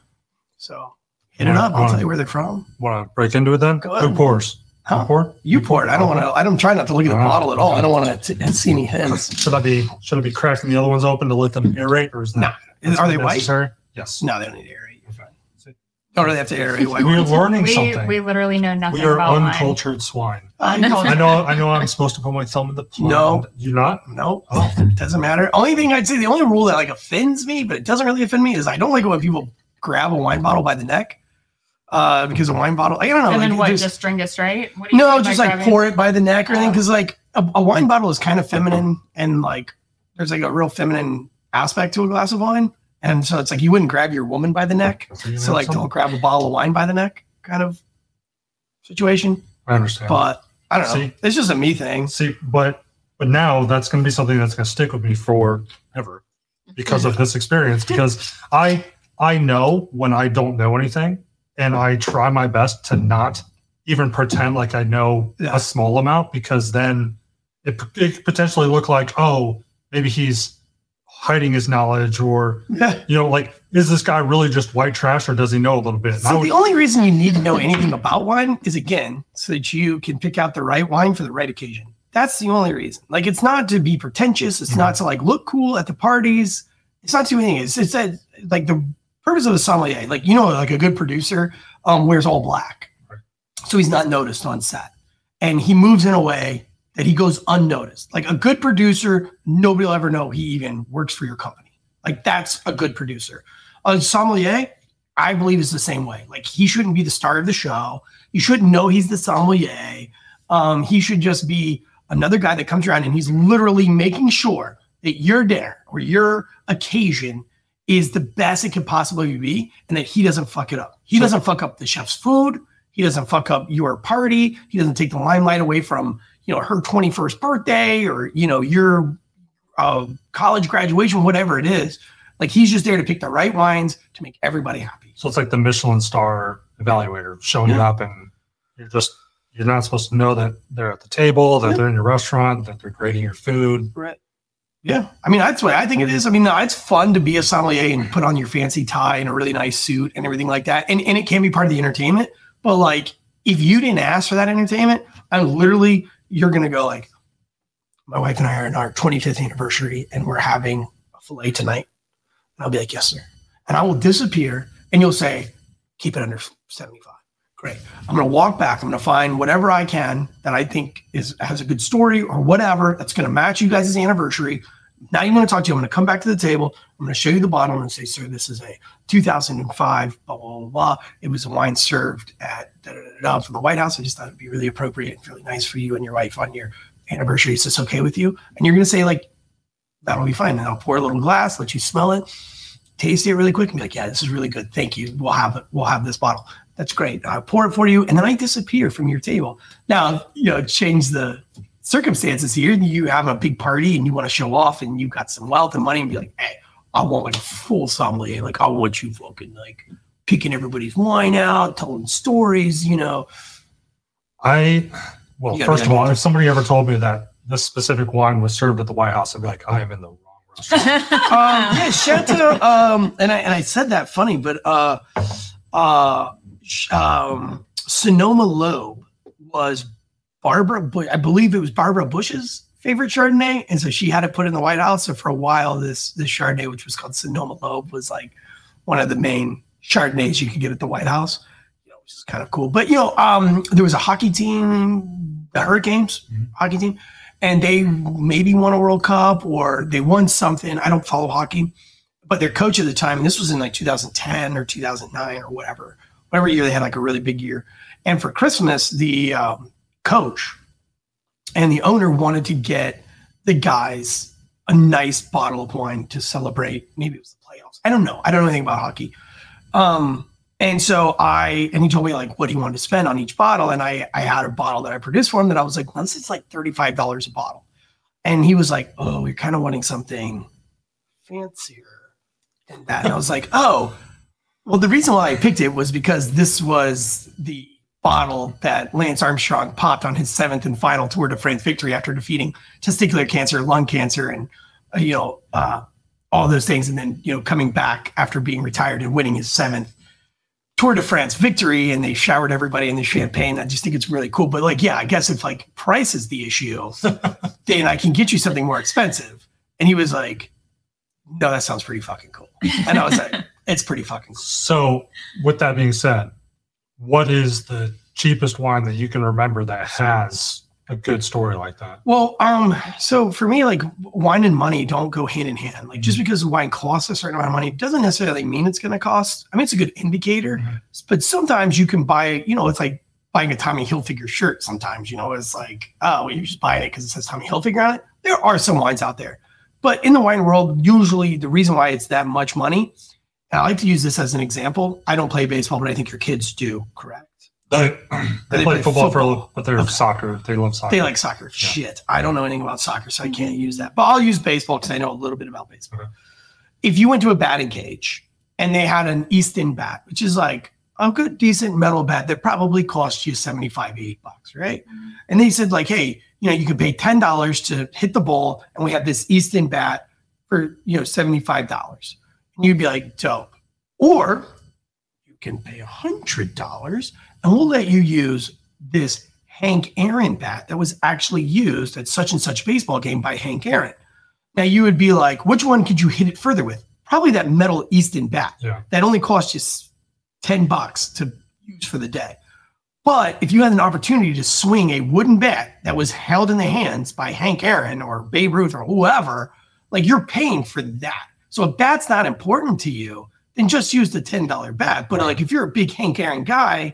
So hit it up. I'll um, tell you where they're from. Want to break into it then? Go ahead. Who pours? Huh? You pour? You pour it. I don't want to. I don't try not to look at the Ah, bottle at all. I don't want to see any hints. Should I be should I be cracking the other ones open to let them aerate, or is that No. Are they not white? necessary? Yes. No, they don't need to aerate. You're Okay. fine. Don't really have to aerate white We're learning we, something. we literally know nothing We are about wine. uncultured swine. Uh, I know. I know. I'm supposed to put my thumb in the pond. No. you're not. No, Oh. it doesn't matter. Only thing I'd say, the only rule that like offends me, but it doesn't really offend me, is I don't like it when people grab a wine bottle by the neck. Uh, because a wine bottle, I don't know. and like, then what? there's- Just drink it straight? What do you no, mean just like grabbing- pour it by the neck or anything. Because like a, a wine bottle is kind of feminine, and like there's like a real feminine aspect to a glass of wine, and so it's like you wouldn't grab your woman by the neck. So, So like something? don't grab a bottle of wine by the neck, kind of situation. I understand. But I don't know. See? It's just a me thing. See, but but now that's going to be something that's going to stick with me forever because of this experience. Because I I know when I don't know anything, and I try my best to not even pretend like I know Yeah. a small amount, because then it, it could potentially look like oh maybe he's hiding his knowledge or you know like is this guy really just white trash or does he know a little bit? And So would- the only reason you need to know anything about wine is again so that you can pick out the right wine for the right occasion. That's the only reason. Like it's not to be pretentious. It's not to like look cool at the parties. It's not to anything. It's it's that like the purpose of a sommelier. Like you know, like a good producer um wears all black, Right. so he's not noticed on set, and he moves in a way that he goes unnoticed. Like a good producer, nobody will ever know he even works for your company. Like that's a good producer. A sommelier, I believe is the same way. Like he shouldn't be the star of the show. You shouldn't know he's the sommelier. Um, he should just be another guy that comes around and he's literally making sure that your dinner or your occasion is the best it could possibly be and that he doesn't fuck it up. He doesn't fuck up the chef's food. He doesn't fuck up your party. He doesn't take the limelight away from, you know, her 21st birthday or, you know, your uh, college graduation, whatever it is. Like he's just there to pick the right wines to make everybody happy. So it's like the Michelin star evaluator showing you Yeah. up, and you're just you're not supposed to know that they're at the table, that Yeah. they're in your restaurant, that they're grading your food. Right. Yeah. I mean, that's what I think it is. I mean, no, it's fun to be a sommelier and put on your fancy tie and a really nice suit and everything like that. And, and it can be part of the entertainment. But like, if you didn't ask for that entertainment, I'm literally, you're going to go like, my wife and I are on our 25th anniversary and we're having a filet tonight. And I'll be like, yes, sir. And I will disappear and you'll say, keep it under 75. Great. I'm going to walk back. I'm going to find whatever I can that I think is has a good story or whatever that's going to match you guys' anniversary. Not you want to talk to you. I'm going to come back to the table. I'm going to show you the bottle and say, sir, this is a 2005, blah, blah, blah, blah. It was a wine served at da, da, da, da, from the White House. I just thought it'd be really appropriate and really nice for you and your wife on your anniversary. Is this okay with you? And you're going to say, like, that'll be fine. And I'll pour a little glass, let you smell it, taste it really quick, and be like, yeah, this is really good. Thank you. We'll have it. We'll have this bottle. That's great. I'll pour it for you, and then I disappear from your table. Now, you know, change the circumstances here. You have a big party and you want to show off, and you've got some wealth and money, and be like, hey, I want like a full sommelier. Like, I want you fucking like picking everybody's wine out, telling stories, you know. I well, first of all, if somebody ever told me that this specific wine was served at the White House, I'd be like, I am in the wrong restaurant. um, yeah, shout to um, and I and I said that funny, but uh, uh, sh- um, Sonoma Loeb was Barbara. I believe it was Barbara Bush's favorite Chardonnay, and so she had it put in the White House. So for a while, this this Chardonnay, which was called Sonoma Loeb, was like one of the main Chardonnays you could get at the White House. You know, which is kind of cool. But you know, um, there was a hockey team, the Hurricanes Mhm. hockey team and they maybe won a World Cup or they won something. I don't follow hockey, but their coach at the time, and this was in like 2010 or 2009 or whatever, whatever year they had like a really big year. And for Christmas, the um, coach and the owner wanted to get the guys a nice bottle of wine to celebrate. Maybe it was the playoffs. I don't know. I don't know anything about hockey. Um, and so I, and he told me like what he wanted to spend on each bottle. And I, I had a bottle that I produced for him that I was like, this is like $35 a bottle. And he was like, oh, you're kind of wanting something fancier than that. And I was like, oh, well, the reason why I picked it was because this was the bottle that Lance Armstrong popped on his seventh and final Tour de France victory after defeating testicular cancer, lung cancer, and, uh, you know, uh, all those things. And then, you know, coming back after being retired and winning his seventh Tour de France victory and they showered everybody in the champagne. I just think it's really cool. But like, yeah, I guess if like price is the issue, then I can get you something more expensive. And he was like, no, that sounds pretty fucking cool. And I was like, it's pretty fucking cool. So, with that being said, what is the cheapest wine that you can remember that has a good story like that? Well, um, so for me, like wine and money don't go hand in hand. Like just because wine costs a certain amount of money doesn't necessarily mean it's going to cost. I mean, it's a good indicator, Mhm. but sometimes you can buy, you know, it's like buying a Tommy Hilfiger shirt. Sometimes, you know, it's like, oh, well, you're just buying it because it says Tommy Hilfiger on it. There are some wines out there, but in the wine world, usually the reason why it's that much money, I like to use this as an example. I don't play baseball, but I think your kids do, correct? They, they, They play, play football, for a little, but they're Okay. soccer. They love soccer. They like soccer. Shit. I don't know anything about soccer, so I can't use that. But I'll use baseball because I know a little bit about baseball. Okay. If you went to a batting cage and they had an Easton bat, which is like a good, decent metal bat that probably cost you 75, 80 bucks, right? Mm-hmm. And they said, like, hey, you know, you could pay $10 to hit the ball, and we have this Easton bat for, you know, $75. You'd be like, dope. Or you can pay $100 and we'll let you use this Hank Aaron bat that was actually used at such and such baseball game by Hank Aaron. Now you would be like, which one could you hit it further with? Probably that metal Easton bat Yeah. that only cost you 10 bucks to use for the day. But if you had an opportunity to swing a wooden bat that was held in the hands by Hank Aaron or Babe Ruth or whoever, like you're paying for that. So if that's not important to you, then just use the $10 bat. But like if you're a big Hank Aaron guy,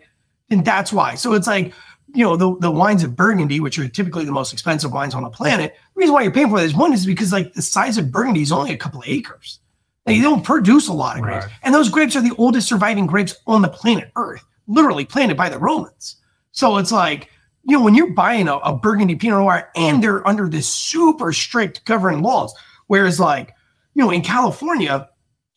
then that's why. So it's like, you know, the, the wines of Burgundy, which are typically the most expensive wines on the planet, the reason why you're paying for this one is because like the size of Burgundy is only a couple of acres. They don't produce a lot of grapes. Right. And those grapes are the oldest surviving grapes on the planet Earth, literally planted by the Romans. So it's like, you know, when you're buying a, a Burgundy Pinot Noir and they're under this super strict governing laws, whereas like, you know, in California,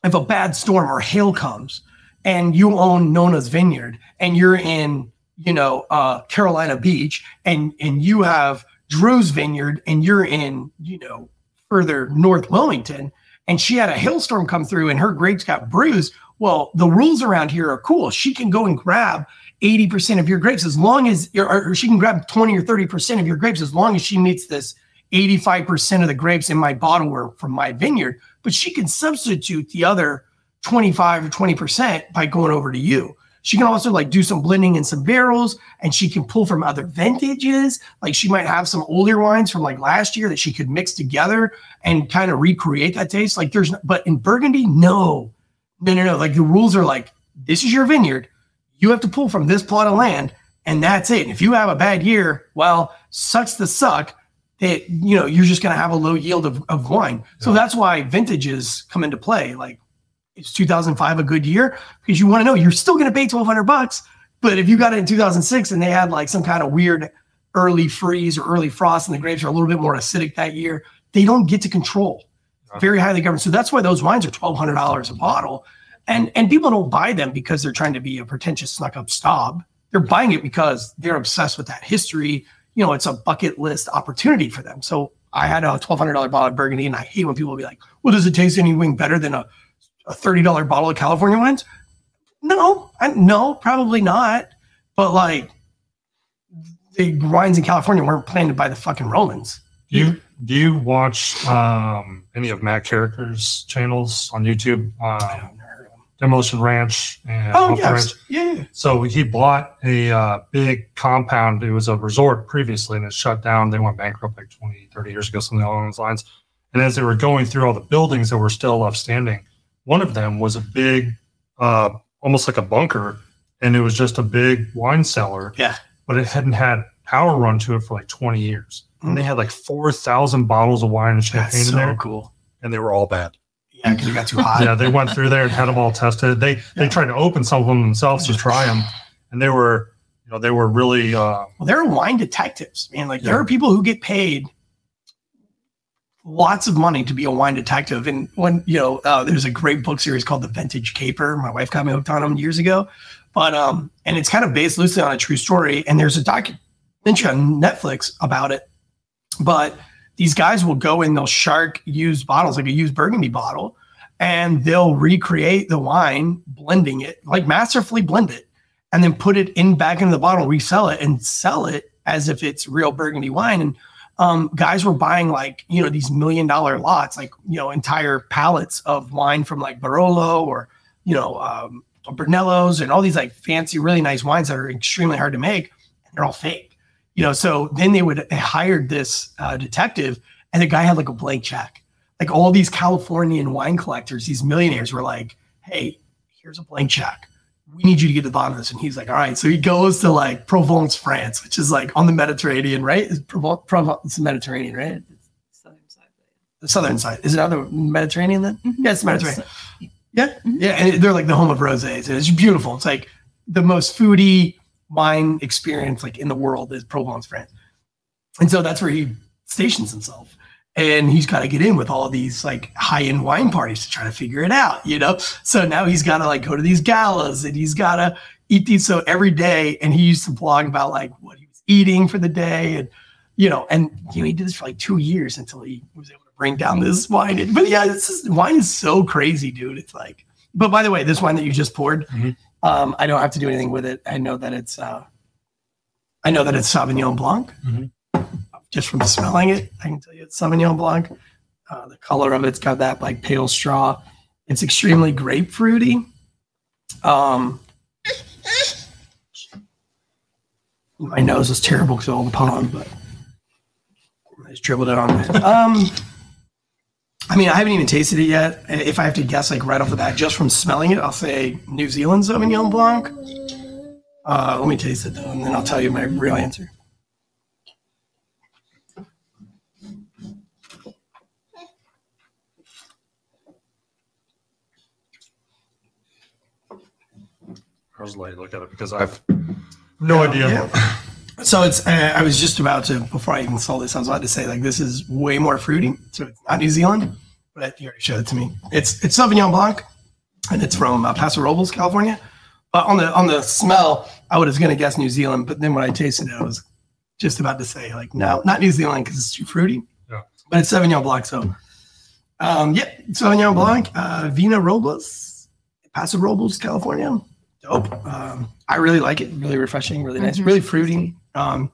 if a bad storm or hail comes and you own Nona's Vineyard and you're in, you know, uh, Carolina Beach and and you have Drew's Vineyard and you're in, you know, further north Wilmington, and she had a hailstorm come through and her grapes got bruised. Well, the rules around here are cool. She can go and grab 80% of your grapes as long as, or, she can grab 20 or 30% of your grapes as long as she meets this 85% of the grapes in my bottle were from my vineyard. But she can substitute the other 25 or 20% by going over to you. She can also like do some blending in some barrels and she can pull from other vintages. Like she might have some older wines from like last year that she could mix together and kind of recreate that taste. Like there's, but in Burgundy, no, no, no, no. Like the rules are like, this is your vineyard. You have to pull from this plot of land and that's it. And if you have a bad year, well, sucks to suck that, you know, you're just going to have a low yield of, of wine. So that's why vintages come into play. Like, is 2005 a good year? Because you want to know you're still going to pay 1200 bucks. But if you got it in 2006 and they had like some kind of weird early freeze or early frost and the grapes are a little bit more acidic that year, they don't get to control. Very highly governed. So that's why those wines are $1,200 a mm-hmm. bottle. And, and people don't buy them because they're trying to be a pretentious snuck up snob. They're buying it because they're obsessed with that history. You know, it's a bucket list opportunity for them. So I had a $1,200 bottle of Burgundy and I hate when people be like, well, does it taste anything better than a a thirty dollar bottle of California wines? No, I, no, probably not. But like, the wines in California weren't planted by the fucking Romans. Do you do you watch um, any of Matt Carriker's channels on YouTube? Um, Demolition Ranch and Oh Alpha Ranch. yes, yeah, yeah. So he bought a uh, big compound. It was a resort previously and it shut down. They went bankrupt like 20, 30 years ago, something along those lines. And as they were going through all the buildings that were still left standing, one of them was a big, uh, almost like a bunker. And it was just a big wine cellar. Yeah. But it hadn't had power run to it for like 20 years. And they had like 4,000 bottles of wine and champagne That's in so there. cool. And they were all bad. Yeah, because it got too hot. yeah, they went through there and had them all tested. They they tried to open some of them themselves to try them, and they were, you know, they were really. Uh, Well, there are wine detectives, man. Like there are people who get paid lots of money to be a wine detective. And when you know, uh, there's a great book series called The Vintage Caper. My wife got me hooked on them years ago. But um, and it's kind of based loosely on a true story. And there's a documentary on Netflix about it. But these guys will go and they'll shark used bottles, like a used Burgundy bottle, and they'll recreate the wine, blending it, like masterfully blend it, and then put it in back into the bottle, resell it, and sell it as if it's real Burgundy wine. And um, guys were buying like you know these million dollar lots, like you know entire pallets of wine from like Barolo or you know um, Brunello's and all these like fancy, really nice wines that are extremely hard to make. And they're all fake you know so then they would hired this uh, detective and the guy had like a blank check like all these californian wine collectors these millionaires were like hey here's a blank check. We need you to get to the bottom of this. And he's like all right. So he goes to like provence france which is like on the mediterranean right? Is Provo- Provo- it's the mediterranean right? Southern side. the southern side. Is it on the mediterranean then? Mhm. yeah it's the mediterranean. Yeah. Mhm. yeah and they're like the home of rosés. And it's beautiful. It's like the most foodie wine experience like in the world is Provence, France. And so that's where he stations himself. And he's got to get in with all these like high end wine parties to try to figure it out, you know? So now he's got to like go to these galas and he's got to eat these. So every day, and he used to blog about like what he was eating for the day. And, you know, and you know, he did this for like two years until he was able to bring down this wine. But yeah, this is, wine is so crazy, dude. It's like, but by the way, this wine that you just poured, Mhm. um, I don't have to do anything with it. I know that it's, uh, I know that it's Sauvignon Blanc. Mhm. Just from smelling it, I can tell you it's Sauvignon Blanc. Uh, the color of it's got that like pale straw. It's extremely grapefruity. Um, my nose is terrible because of all the pollen, but I just dribbled it on. Um, I mean, I haven't even tasted it yet. If I have to guess, like right off the bat, just from smelling it, I'll say New Zealand Sauvignon Blanc. Uh, let me taste it though, and then I'll tell you my real answer. I was like, look at it because I've no idea. Yeah. So it's. Uh, I was just about to before I even saw this. I was about to say like this is way more fruity. So it's not New Zealand, but you already showed it to me. It's it's Sauvignon Blanc, and it's from uh, Paso Robles, California. But on the on the smell, I was going to guess New Zealand, but then when I tasted it, I was just about to say like no, not New Zealand because it's too fruity. Yeah. But it's Sauvignon Blanc, so um, yeah, Sauvignon Blanc, uh, Vina Robles, Paso Robles, California. Dope. Um, I really like it. Really refreshing. Really nice. Mhm. Really fruity. Um,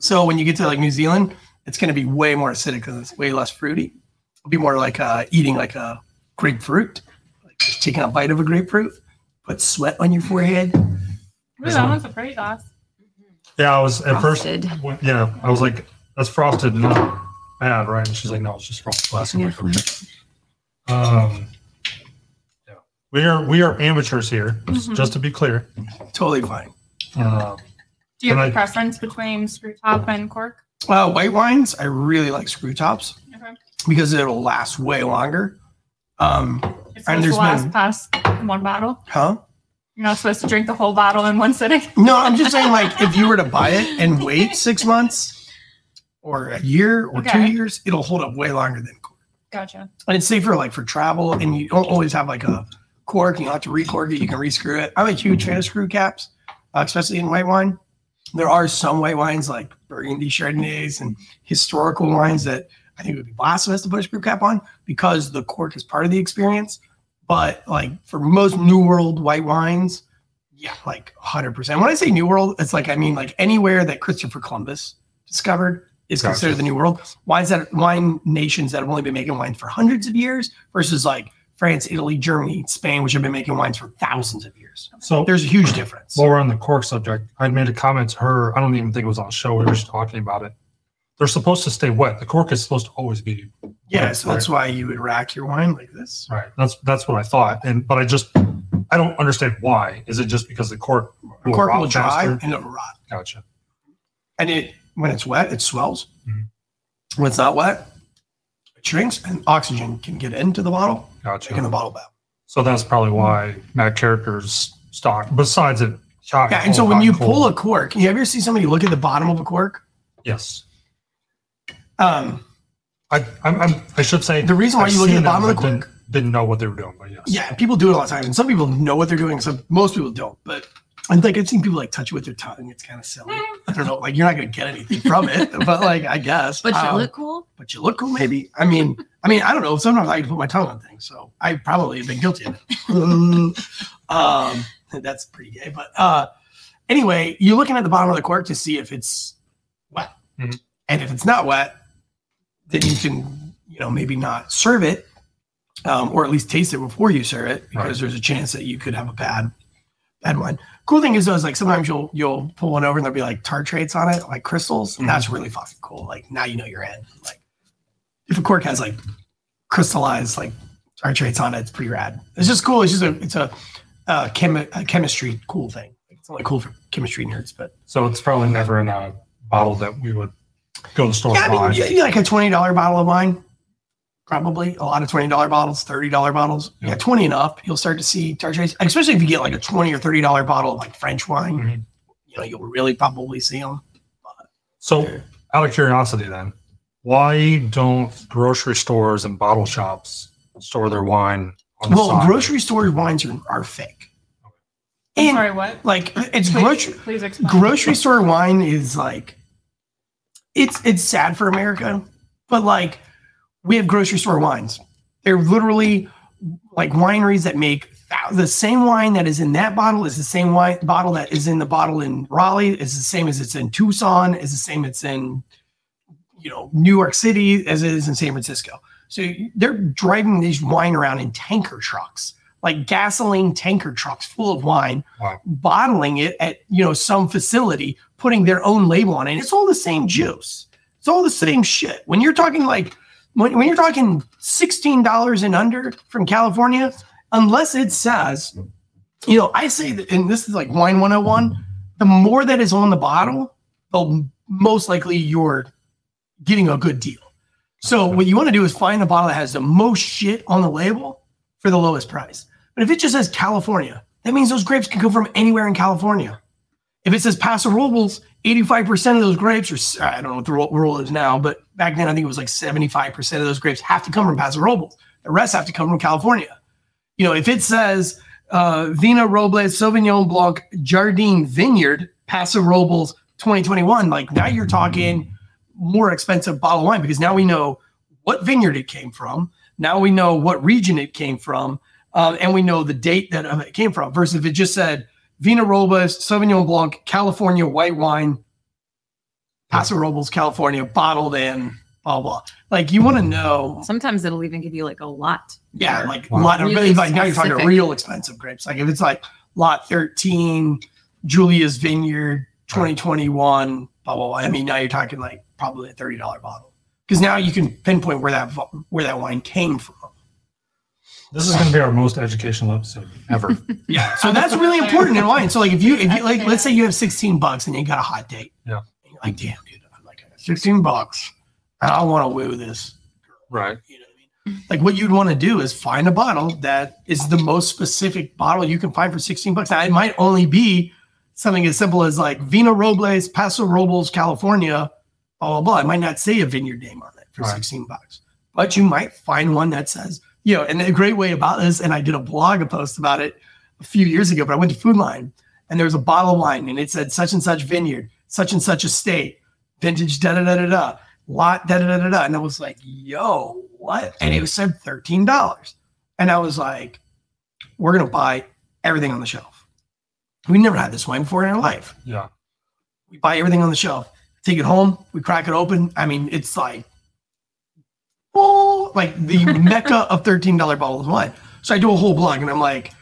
so when you get to like New Zealand, it's going to be way more acidic because it's way less fruity. It'll be more like uh, eating like a grapefruit, like just taking a bite of a grapefruit, put sweat on your forehead. Ooh, that one's a pretty glass. Yeah, I was at Frosted. first. when- Yeah, I was like, "That's frosted, not bad, right?" And she's like, "No, it's just frosted glass." I'm Yeah, like, "Okay." Um, yeah, we are we are amateurs here, just- Mhm. just to be clear. Totally fine. Um, Do you have And a I- preference between screw top and cork? Uh, white wines, I really like screw tops Okay. because it'll last way longer. Um, It's And supposed there's to last been- past one bottle. huh? You're not supposed to drink the whole bottle in one sitting. No, I'm just saying, like, if you were to buy it and wait six months or a year or two years, it'll hold up way longer than cork. Gotcha. And it's safer, like, for travel, and you don't always have like a cork. You don't have to recork it. You can rescrew it. I'm a huge fan of screw caps, uh, especially in white wine. There are some white wines like Burgundy Chardonnays and historical wines that I think it would be blasphemous to put a screw cap on because the cork is part of the experience. But like for most New World white wines, yeah, like 100%. When I say New World, it's like I mean like anywhere that Christopher Columbus discovered is Gotcha. considered the New World. Wines that wine nations that have only been making wine for hundreds of years versus like France, Italy, Germany, Spain, which have been making wines for thousands of years. so There's a huge difference. while we're on the cork subject, I made a comment to her. I don't even think it was on show. We were just talking about it. They're supposed to stay wet. The cork is supposed to always be Yeah, wet, so that's why you would rack your wine like this. Right. That's that's what I thought. And but I just I don't understand why. Is it just because the cork The cork will dry faster? and it'll rot. Gotcha. And it when it's wet, it swells. Mhm. When it's not wet, it shrinks and oxygen can get into the bottle, Gotcha. the bottle bad. So that's probably why Matt Carriker's stock. Besides it, hot Yeah, and so when you cold. pull a cork, you ever see somebody look at the bottom of a cork? yes, Um, I I'm, I'm, I should say the reason why I've you look at the bottom of the but didn't, cork, didn't know what they were doing. But yes, yeah, people do it all the time, and some people know what they're doing. Some most people don't, but and like I've seen people like touch it with their tongue. It's kind of silly. I don't know, like you're not gonna get anything from it, but like I guess. But you Um, look cool. but you look cool, maybe. I mean, I mean, I don't know. Sometimes I like to put my tongue on things, so I probably have been guilty of it. um, that's pretty gay, but uh, anyway, you're looking at the bottom of the cork to see if it's wet, Mhm. and if it's not wet, then you can, you know, maybe not serve it, um, or at least taste it before you serve it, because Right. there's a chance that you could have a bad, bad one. Cool thing is, though, is like sometimes you'll you'll pull one over and there'll be like tartrates on it, like crystals. Mhm. That's really fucking cool. Like now you know you're in. Like if a cork has like crystallized like tartrates on it, it's pretty rad. It's just cool. It's just a it's a, uh chemi- a chemistry cool thing. It's only cool for chemistry nerds, but So it's probably never in a bottle that we would go to the store yeah, and I buy. mean, yeah, like a twenty dollar bottle of wine, probably a lot of twenty dollar bottles, thirty dollar bottles. Yeah. Yeah. twenty and up, you'll start to see tartrates, especially if you get like a twenty or thirty dollar bottle of like French wine. Mhm. You know, you'll really probably see them. So out of curiosity, then, why don't grocery stores and bottle shops store their wine? On the Well, side? grocery store wines are, are fake. And sorry, what? like it's Please, grocery please explain. grocery store wine is like it's it's sad for America, but like we have grocery store wines. They're literally like wineries that make the same wine that is in that bottle is the same wine bottle that is in the bottle in Raleigh is the same as it's in Tucson is the same as it's in you know New York City as it is in San Francisco. So they're driving these wine around in tanker trucks, like gasoline tanker trucks full of wine, Wow. bottling it at you know some facility, putting their own label on it. It's all the same juice. It's all the same shit. When you're talking like when, when you're talking sixteen dollars and under from California, unless it says, you know, I say that, and this is like wine 101, the more that is on the bottle, the most likely you're getting a good deal. So what you want to do is find the bottle that has the most shit on the label for the lowest price. But if it just says California, that means those grapes can come from anywhere in California. If it says Paso Robles, 85% of those grapes, or I don't know what the rule is now, but back then I think it was like 75% of those grapes have to come from Paso Robles. The rest have to come from California. You know, if it says uh, Vina Robles Sauvignon Blanc Jardine Vineyard, Paso Robles 2021, like now you're talking more expensive bottle wine because now we know what vineyard it came from. Now we know what region it came from, um, and we know the date that uh, it came from. Versus if it just said Vina Robles Sauvignon Blanc California white wine, Paso Robles California bottled in blah blah. Like you want to know, Sometimes it'll even give you like a lot. yeah, like a Wow. lot of Really like now you're talking real expensive grapes. Like if it's like lot 13, Julia's Vineyard, 2021, blah, blah, blah. I mean, now you're talking like probably a $30 bottle. Because now you can pinpoint where that where that wine came from. This is going to be our most educational episode ever. Yeah. So that's really important in wine. So like if you if you like let's say you have 16 bucks and you got a hot date. Yeah. And you're like, damn, dude, I'm like 16 bucks. and I want to woo this. right. You know what I mean? Like what you'd want to do is find a bottle that is the most specific bottle you can find for 16 bucks. Now it might only be something as simple as like Vino Robles, Paso Robles, California, blah blah blah. It might not say a vineyard name on it for Right. 16 bucks. But you might find one that says, you know, and a great way about this, and I did a blog post about it a few years ago, but I went to Food Lion and there was a bottle of wine and it said such and such vineyard, such and such estate, vintage da da da da da, lot da da da da da. And I was like, yo, what? And it was said $13. And I was like, we're going to buy everything on the shelf. We never had this wine before in our life. Yeah. We buy everything on the shelf, take it home, we crack it open. I mean, it's like, oh, like the mecca of $13 bottles of wine. So I do a whole blog and I'm like,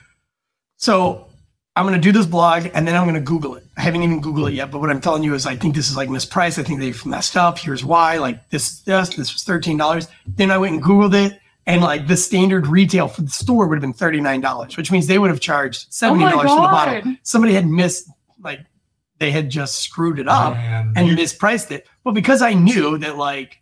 so I'm going to do this blog and then I'm going to Google it. I haven't even Googled it yet, but what I'm telling you is I think this is like mispriced. I think they've messed up. Here's why. Like this, this, this was $13. Then I went and Googled it and like the standard retail for the store would have been $39, which means they would have charged $70 my for the bottle. Somebody had missed, like they had just screwed it up And and mispriced it. But because I knew that like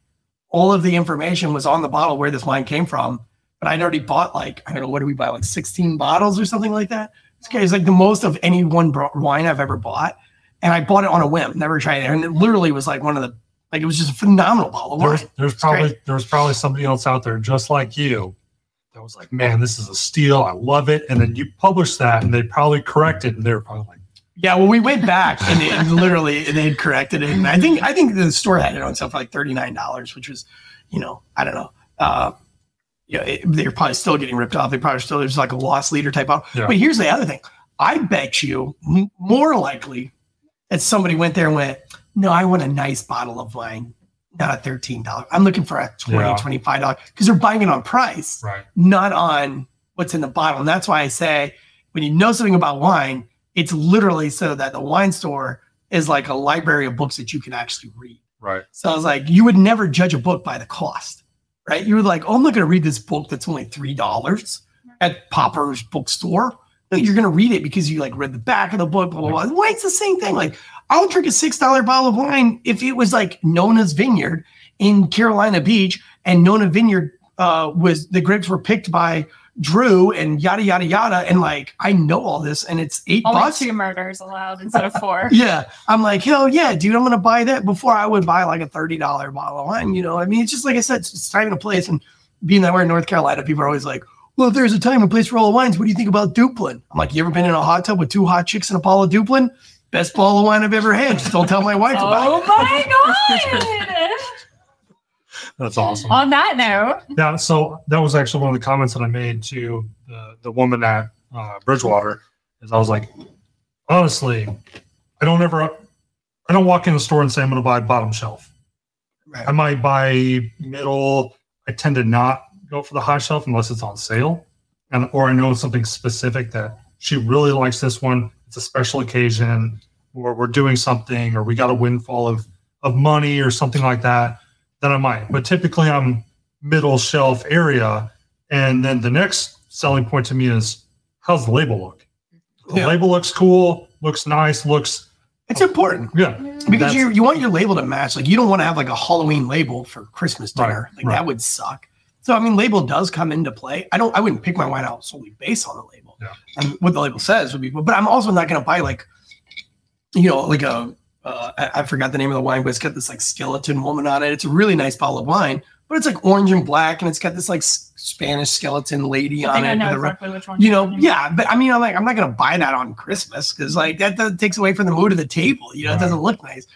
all of the information was on the bottle where this wine came from, but I'd already bought like I don't know what did we buy like 16 bottles or something like that. This is like the most of any one bro- wine I've ever bought, and I bought it on a whim, never tried it, and it literally was like one of the like it was just a phenomenal bottle of there's, wine. there's It's probably great. there's probably somebody else out there just like you that was like, man, this is a steal. I love it. And then you publish that, and they probably corrected, and they were probably like, Yeah, well, we went back and it literally they had corrected it, and I think I think the store had it on sale for like thirty nine dollars, which was, you know, I don't know. Uh, yeah, it, they're probably still getting ripped off. They probably still there's like a lost leader type of. Yeah. But here's the other thing: I bet you m- more likely that somebody went there and went, "No, I want a nice bottle of wine, not a thirteen dollar. I'm looking for a 20 Yeah. 25 dollar because they're buying it on price." right, not on what's in the bottle. And that's why I say when you know something about wine, it's literally so that the wine store is like a library of books that you can actually read. right. So I was like, you would never judge a book by the cost, right? You were like, oh, I'm not going to read this book that's only $3 at Popper's bookstore. No, you're going to read it because you like read the back of the book, blah, blah, blah. Wine's the same thing. Like, I'll drink a $6 bottle of wine if it was like Nona's Vineyard in Carolina Beach and Nona Vineyard uh, was the grapes were picked by Drew and yada, yada, yada. And like, I know all this and it's eight Only bucks. two murders allowed instead of four. Yeah. I'm like, hell yeah, dude, I'm gonna buy that before I would buy like a $30 bottle of wine. You know, I mean, it's just like I said, it's time and a place. And being that we're in North Carolina, people are always like, well, if there's a time and place for all the wines, what do you think about Duplin? I'm like, you ever been in a hot tub with two hot chicks and a bottle of Duplin? Best bottle of wine I've ever had. Just don't tell my wife oh about Oh it. my god! That's awesome. On that note, Yeah, so that was actually one of the comments that I made to the, the woman at uh, Bridgewater. Is I was like, honestly, I don't ever, I don't walk in the store and say I'm going to buy bottom shelf. Right. I might buy middle. I tend to not go for the high shelf unless it's on sale, and or I know something specific that she really likes this one. It's a special occasion, or we're doing something, or we got a windfall of of money or something like that. Then I might. But typically, I'm middle shelf area, and then the next selling point to me is how's the label look? The Yeah. label looks cool, looks nice, looks It's important yeah, because you you want your label to match. Like you don't want to have like a Halloween label for Christmas dinner. Right, like right. that would suck. So I mean, label does come into play. I don't. I wouldn't pick my wine out solely based on the label. Yeah. And what the label says would be. But I'm also not going to buy like, you know, like a. Uh, I, I forgot the name of the wine, but it's got this like skeleton woman on it. It's a really nice bottle of wine, but it's like orange and black, and it's got this like s- Spanish skeleton lady I on think it. I know with a red- exactly which one. you know, yeah, but I mean, I'm like, I'm not gonna buy that on Christmas because like that, that takes away from the mood of the table. You know, Right. it doesn't look nice.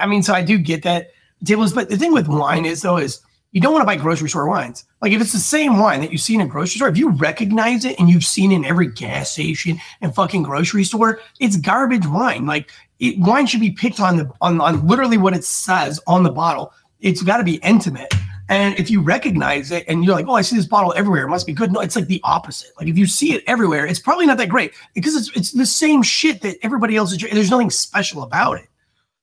I mean, so I do get that tables, but the thing with wine is though is you don't want to buy grocery store wines. Like if it's the same wine that you see in a grocery store, if you recognize it and you've seen it in every gas station and fucking grocery store, it's garbage wine. Like it, wine should be picked on the on, on literally what it says on the bottle. It's got to be intimate. And if you recognize it and you're like, oh, I see this bottle everywhere, it must be good. No, it's like the opposite. Like if you see it everywhere, it's probably not that great because it's it's the same shit that everybody else is. There's nothing special about it.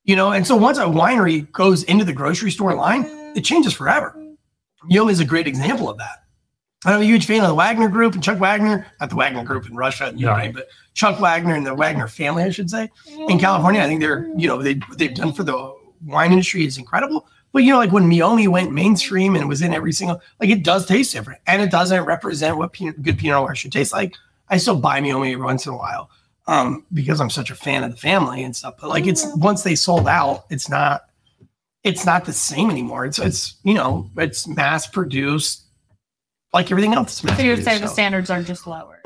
You know, and so once a winery goes into the grocery store line, it changes forever. Yom is a great example of that. I'm a huge fan of the Wagner Group and Chuck Wagner, not the Wagner Group in Russia, and Yeah. Ukraine, but Chuck Wagner and the Wagner family, I should say. In California, I think they're, you know, they what they've done for the wine industry is incredible. But you know, like when Meiomi went mainstream and was in every single, like it does taste different, and it doesn't represent what Pinot, good Pinot Noir should taste like. I still buy Meiomi every once in a while, um, because I'm such a fan of the family and stuff. But like it's once they sold out, it's not, it's not the same anymore. It's it's you know, it's mass produced, like everything else. So you would say the so. standards are just lower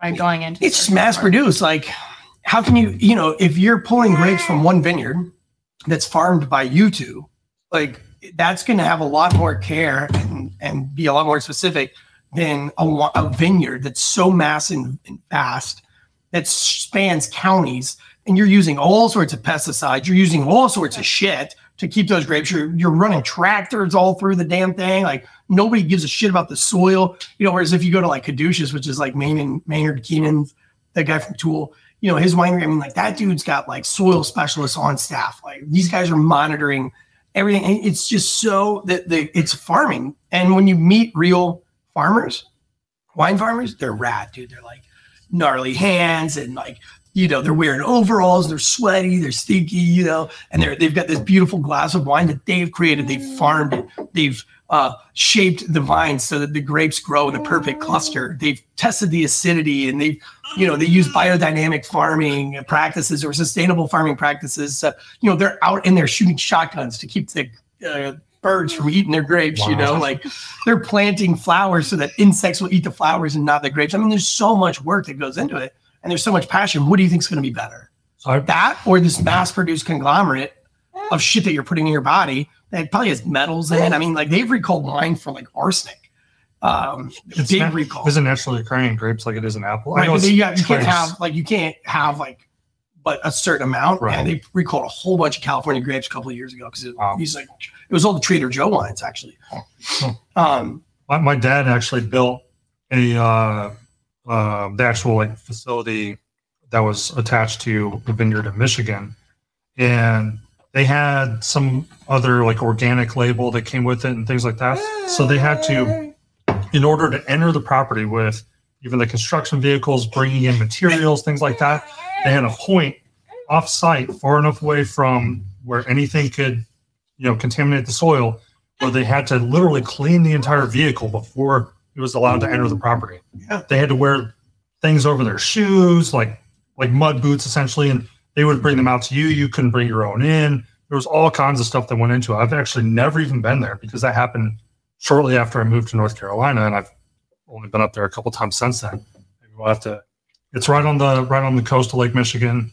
by going into. It's just mass produced. Like, how can you, you know, if you're pulling grapes from one vineyard that's farmed by you two, like that's going to have a lot more care and, and be a lot more specific than a, a vineyard that's so massive and, and vast that spans counties. And you're using all sorts of pesticides. You're using all sorts of shit to keep those grapes. You're, you're running tractors all through the damn thing. Like nobody gives a shit about the soil. You know, whereas if you go to like Caduceus, which is like Maynard, Maynard Keenan, that guy from Tool, you know, his winery, I mean, like that dude's got like soil specialists on staff. Like these guys are monitoring everything. And it's just so that the it's farming. And when you meet real farmers, wine farmers, they're rad, dude. They're like gnarly hands and like, you know, they're wearing overalls, they're sweaty, they're stinky, you know, and they're they've got this beautiful glass of wine that they've created. They've farmed it, they've uh, shaped the vines so that the grapes grow in the perfect cluster. They've tested the acidity and they've, you know, they use biodynamic farming practices or sustainable farming practices. Uh, you know, they're out in there shooting shotguns to keep the uh, birds from eating their grapes. You know, like they're planting flowers so that insects will eat the flowers and not the grapes. I mean, there's so much work that goes into it, and there's so much passion. What do you think is going to be better? So I, That or this mass-produced conglomerate of shit that you're putting in your body that probably has metals in. it. I mean, like they've recalled wine for like arsenic. Um, it's big not- recall. Isn't naturally occurring in grapes like it is in apple? I Right, know but they- yeah, you can't have like you can't have like but a certain amount. Right. And they recalled a whole bunch of California grapes a couple of years ago because it, Wow. he's like it was all the Trader Joe wines actually. Um, my, my dad actually built a uh, uh, the actual like facility that was attached to the vineyard in Michigan, and they had some other like organic label that came with it and things like that. So they had to, in order to enter the property with even the construction vehicles bringing in materials, things like that, they had a point off site far enough away from where anything could, you know, contaminate the soil, where they had to literally clean the entire vehicle before it was allowed to enter the property. Yeah. They had to wear things over their shoes, like like mud boots essentially, and they would bring them out to you. You couldn't bring your own in. There was all kinds of stuff that went into it. I've actually never even been there because that happened shortly after I moved to North Carolina, and I've only been up there a couple times since then. Maybe we'll have to. It's right on the right on the coast of Lake Michigan.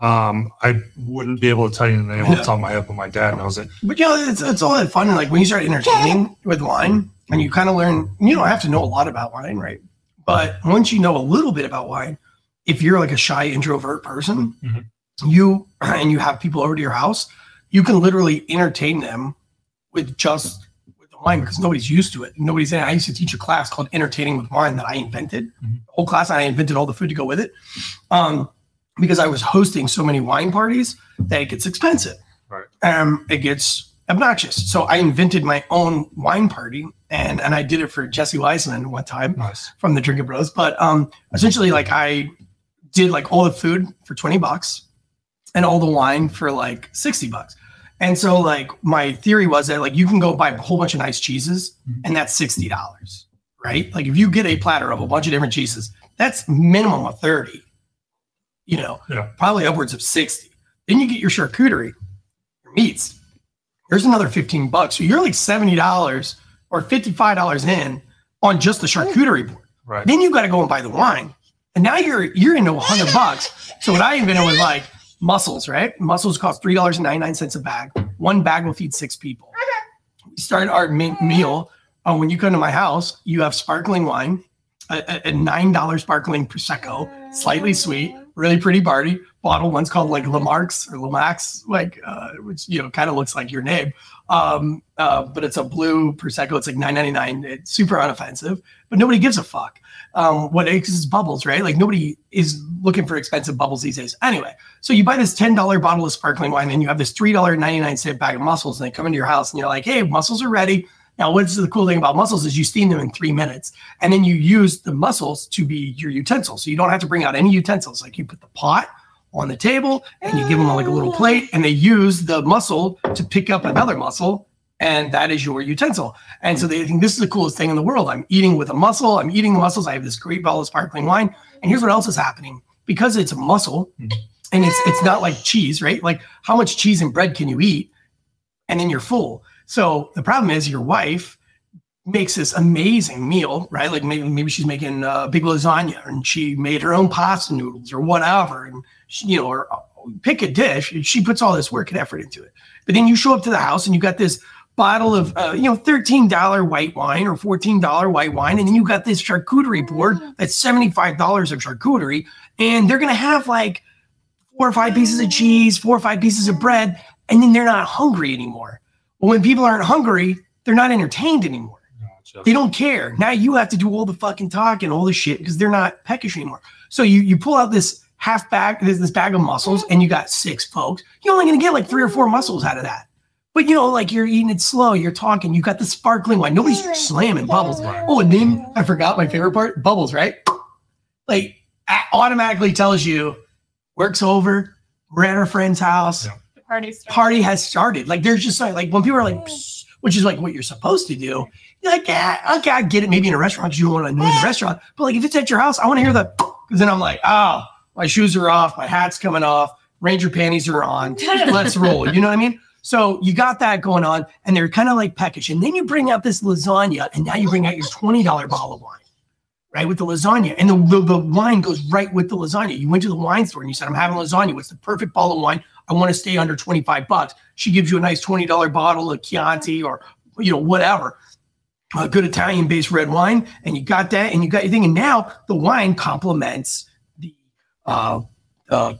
Um, I wouldn't be able to tell you the name off the top of my head, but my dad knows it. but you know, it's, it's all that fun. Like when you start entertaining with wine and you kind of learn, you don't have to know a lot about wine, right? But once you know a little bit about wine, if you're like a shy introvert person, Mhm. You and you have people over to your house, you can literally entertain them with just with the wine because nobody's used to it. Nobody's in. it. I used to teach a class called Entertaining with Wine that I invented. Mhm. The whole class, I invented all the food to go with it. Um, because I was hosting so many wine parties that it gets expensive. Right. Um, it gets obnoxious. So I invented my own wine party, and and I did it for Jesse Weisman one time Nice. from the Drinking Bros. But um, essentially, like I did like all the food for twenty bucks, and all the wine for like sixty bucks. And so, like my theory was that like you can go buy a whole bunch of nice cheeses, Mhm. and that's sixty dollars, right? Like if you get a platter of a bunch of different cheeses, that's minimum of thirty. You know, Yeah. probably upwards of sixty. Then you get your charcuterie, your meats. There's another fifteen bucks. So you're like seventy dollars or fifty-five dollars in on just the charcuterie board. Right. Then you got to go and buy the wine, and now you're you're into a hundred bucks. So what I invented was like mussels, right? Mussels cost three dollars and ninety nine cents a bag. One bag will feed six people. We started our me- meal. Uh, when you come to my house, you have sparkling wine, a, a- nine dollar sparkling prosecco, slightly sweet, really pretty Barty bottle. One's called like La Marca's or Lamax, like uh, which you know kind of looks like your name. Um, uh, but it's a blue prosecco. It's like nine ninety nine. It's super unoffensive, but nobody gives a fuck. Um, is bubbles, right? Like nobody is looking for expensive bubbles these days. Anyway, so you buy this ten dollar bottle of sparkling wine, and you have this three dollar ninety nine cent bag of mussels, and they come into your house, and you're like, hey, mussels are ready. Now, what's the cool thing about mussels is you steam them in three minutes, and then you use the mussels to be your utensils. So you don't have to bring out any utensils. Like you put the pot on the table, and you give them like a little plate, and they use the mussel to pick up another mussel, and that is your utensil. And so hmm. they think this is the coolest thing in the world. I'm eating with a mussel. I'm eating the mussels. I have this great bottle of sparkling wine, and here's what else is happening because it's a mussel, hmm. and it's it's not like cheese, right? Like how much cheese and bread can you eat, and then you're full. So the problem is your wife makes this amazing meal, right? Like maybe maybe she's making a big lasagna and she made her own pasta noodles or whatever, and she, you know, or uh, pick a dish. She puts all this work and effort into it. But then you show up to the house and you got this bottle of uh, you know thirteen dollar white wine or fourteen dollar white wine, and then you got this charcuterie board that's seventy five dollars of charcuterie, and they're gonna have like four or five pieces of cheese, four or five pieces of bread, and then they're not hungry anymore. Well, when people aren't hungry, they're not entertained anymore. Gotcha. They don't care. Now you have to do all the fucking talk and all the shit because they're not peckish anymore. So you you pull out this half bag, this, this bag of mussels, and you got six folks. You're only gonna get like three or four mussels out of that. But you know, like you're eating it slow, you're talking, you got the sparkling wine. Nobody's slamming bubbles. Oh, and then I forgot my favorite part, bubbles, right? Like automatically tells you work's over. We're at our friend's house Yeah. The party started. party has started. Like there's just like, like when people are like, "Psst," which is like what you're supposed to do. You're like, yeah, okay, I get it. Maybe in a restaurant because you don't want to know the restaurant. But like if it's at your house, I want to hear the because then I'm like, oh, my shoes are off, my hat's coming off, ranger panties are on. Let's roll. You know what I mean? So you got that going on, and they're kind of like peckish. And then you bring out this lasagna, and now you bring out your $20 bottle of wine, right? With the lasagna. And the, the, the wine goes right with the lasagna. You went to the wine store and you said, I'm having lasagna. What's the perfect bottle of wine? I want to stay under 25 bucks. She gives you a nice $20 bottle of Chianti or you know, whatever. A good Italian based red wine, and you got that, and you got your thing. And now the wine complements the uh uh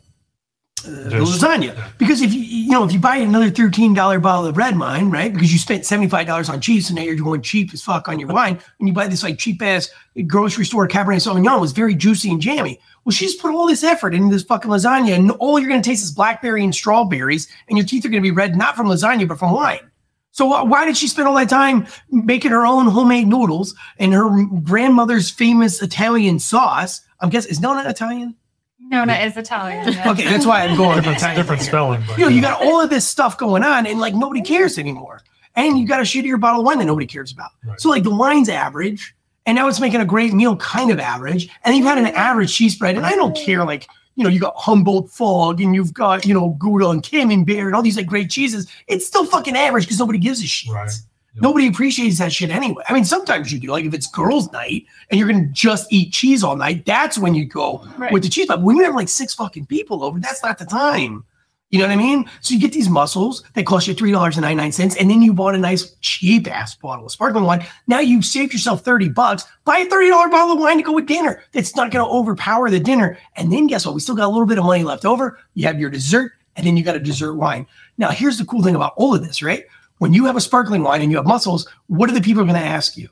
Uh, the lasagna. Because if you you know if you buy another thirteen dollar bottle of red wine right because you spent seventy five dollars on cheese so now you're going cheap as fuck on your wine and you buy this like cheap ass grocery store Cabernet Sauvignon was very juicy and jammy. Well she's put all this effort into this fucking lasagna and all you're going to taste is blackberry and strawberries and your teeth are going to be red not from lasagna but from wine. So why did she spend all that time making her own homemade noodles and her grandmother's famous Italian sauce? I'm guessing is Nona Italian Nona is Italian. yeah. okay that's why I'm going Different, Italian different spelling. But, you know, you got all of this stuff going on, and like nobody cares anymore. And you got a shittier bottle of wine that nobody cares about. Right. So like the wine's average, and now it's making a great meal kind of average. And you've had an average cheese spread, and I don't care like you know you got Humboldt Fog and you've got you know Gouda and Camembert and all these like great cheeses. It's still fucking average because nobody gives a shit. Right. Nobody appreciates that shit anyway. I mean, sometimes you do. Like if it's girls' night and you're gonna just eat cheese all night, that's when you go Right. with the cheese. But when you have like six fucking people over, that's not the time. You know what I mean? So you get these mussels that cost you three dollars and ninety nine cents, and then you bought a nice cheap ass bottle of sparkling wine. Now you've saved yourself thirty bucks. Buy a thirty dollar bottle of wine to go with dinner. That's not going to overpower the dinner. And then guess what? We still got a little bit of money left over. You have your dessert, and then you got a dessert wine. Now here's the cool thing about all of this, right? When you have a sparkling wine and you have mussels, what are the people going to ask you?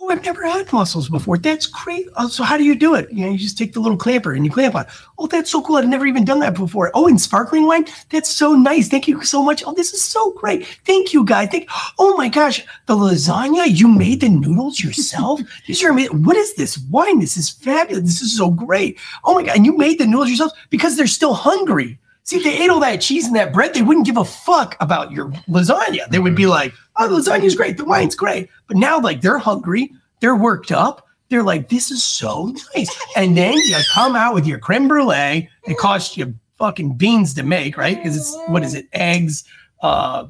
Oh, I've never had mussels before. That's great. Oh, so how do you do it? You know, you just take the little clamper and you clamp on. Oh, that's so cool. I've never even done that before. Oh, and sparkling wine. That's so nice. Thank you so much. Oh, this is so great. Thank you, guy. Thank. Oh my gosh, the lasagna. You made the noodles yourself. These are amazing. What is this wine? This is fabulous. This is so great. Oh my god, and you made the noodles yourself because they're still hungry. See, if they ate all that cheese and that bread, they wouldn't give a fuck about your lasagna. They would be like, oh, the lasagna's great, the wine's great. But now, like, they're hungry, they're worked up, they're like, this is so nice. And then you come out with your creme brulee. It costs you fucking beans to make, right? Because it's what is it? Eggs, uh,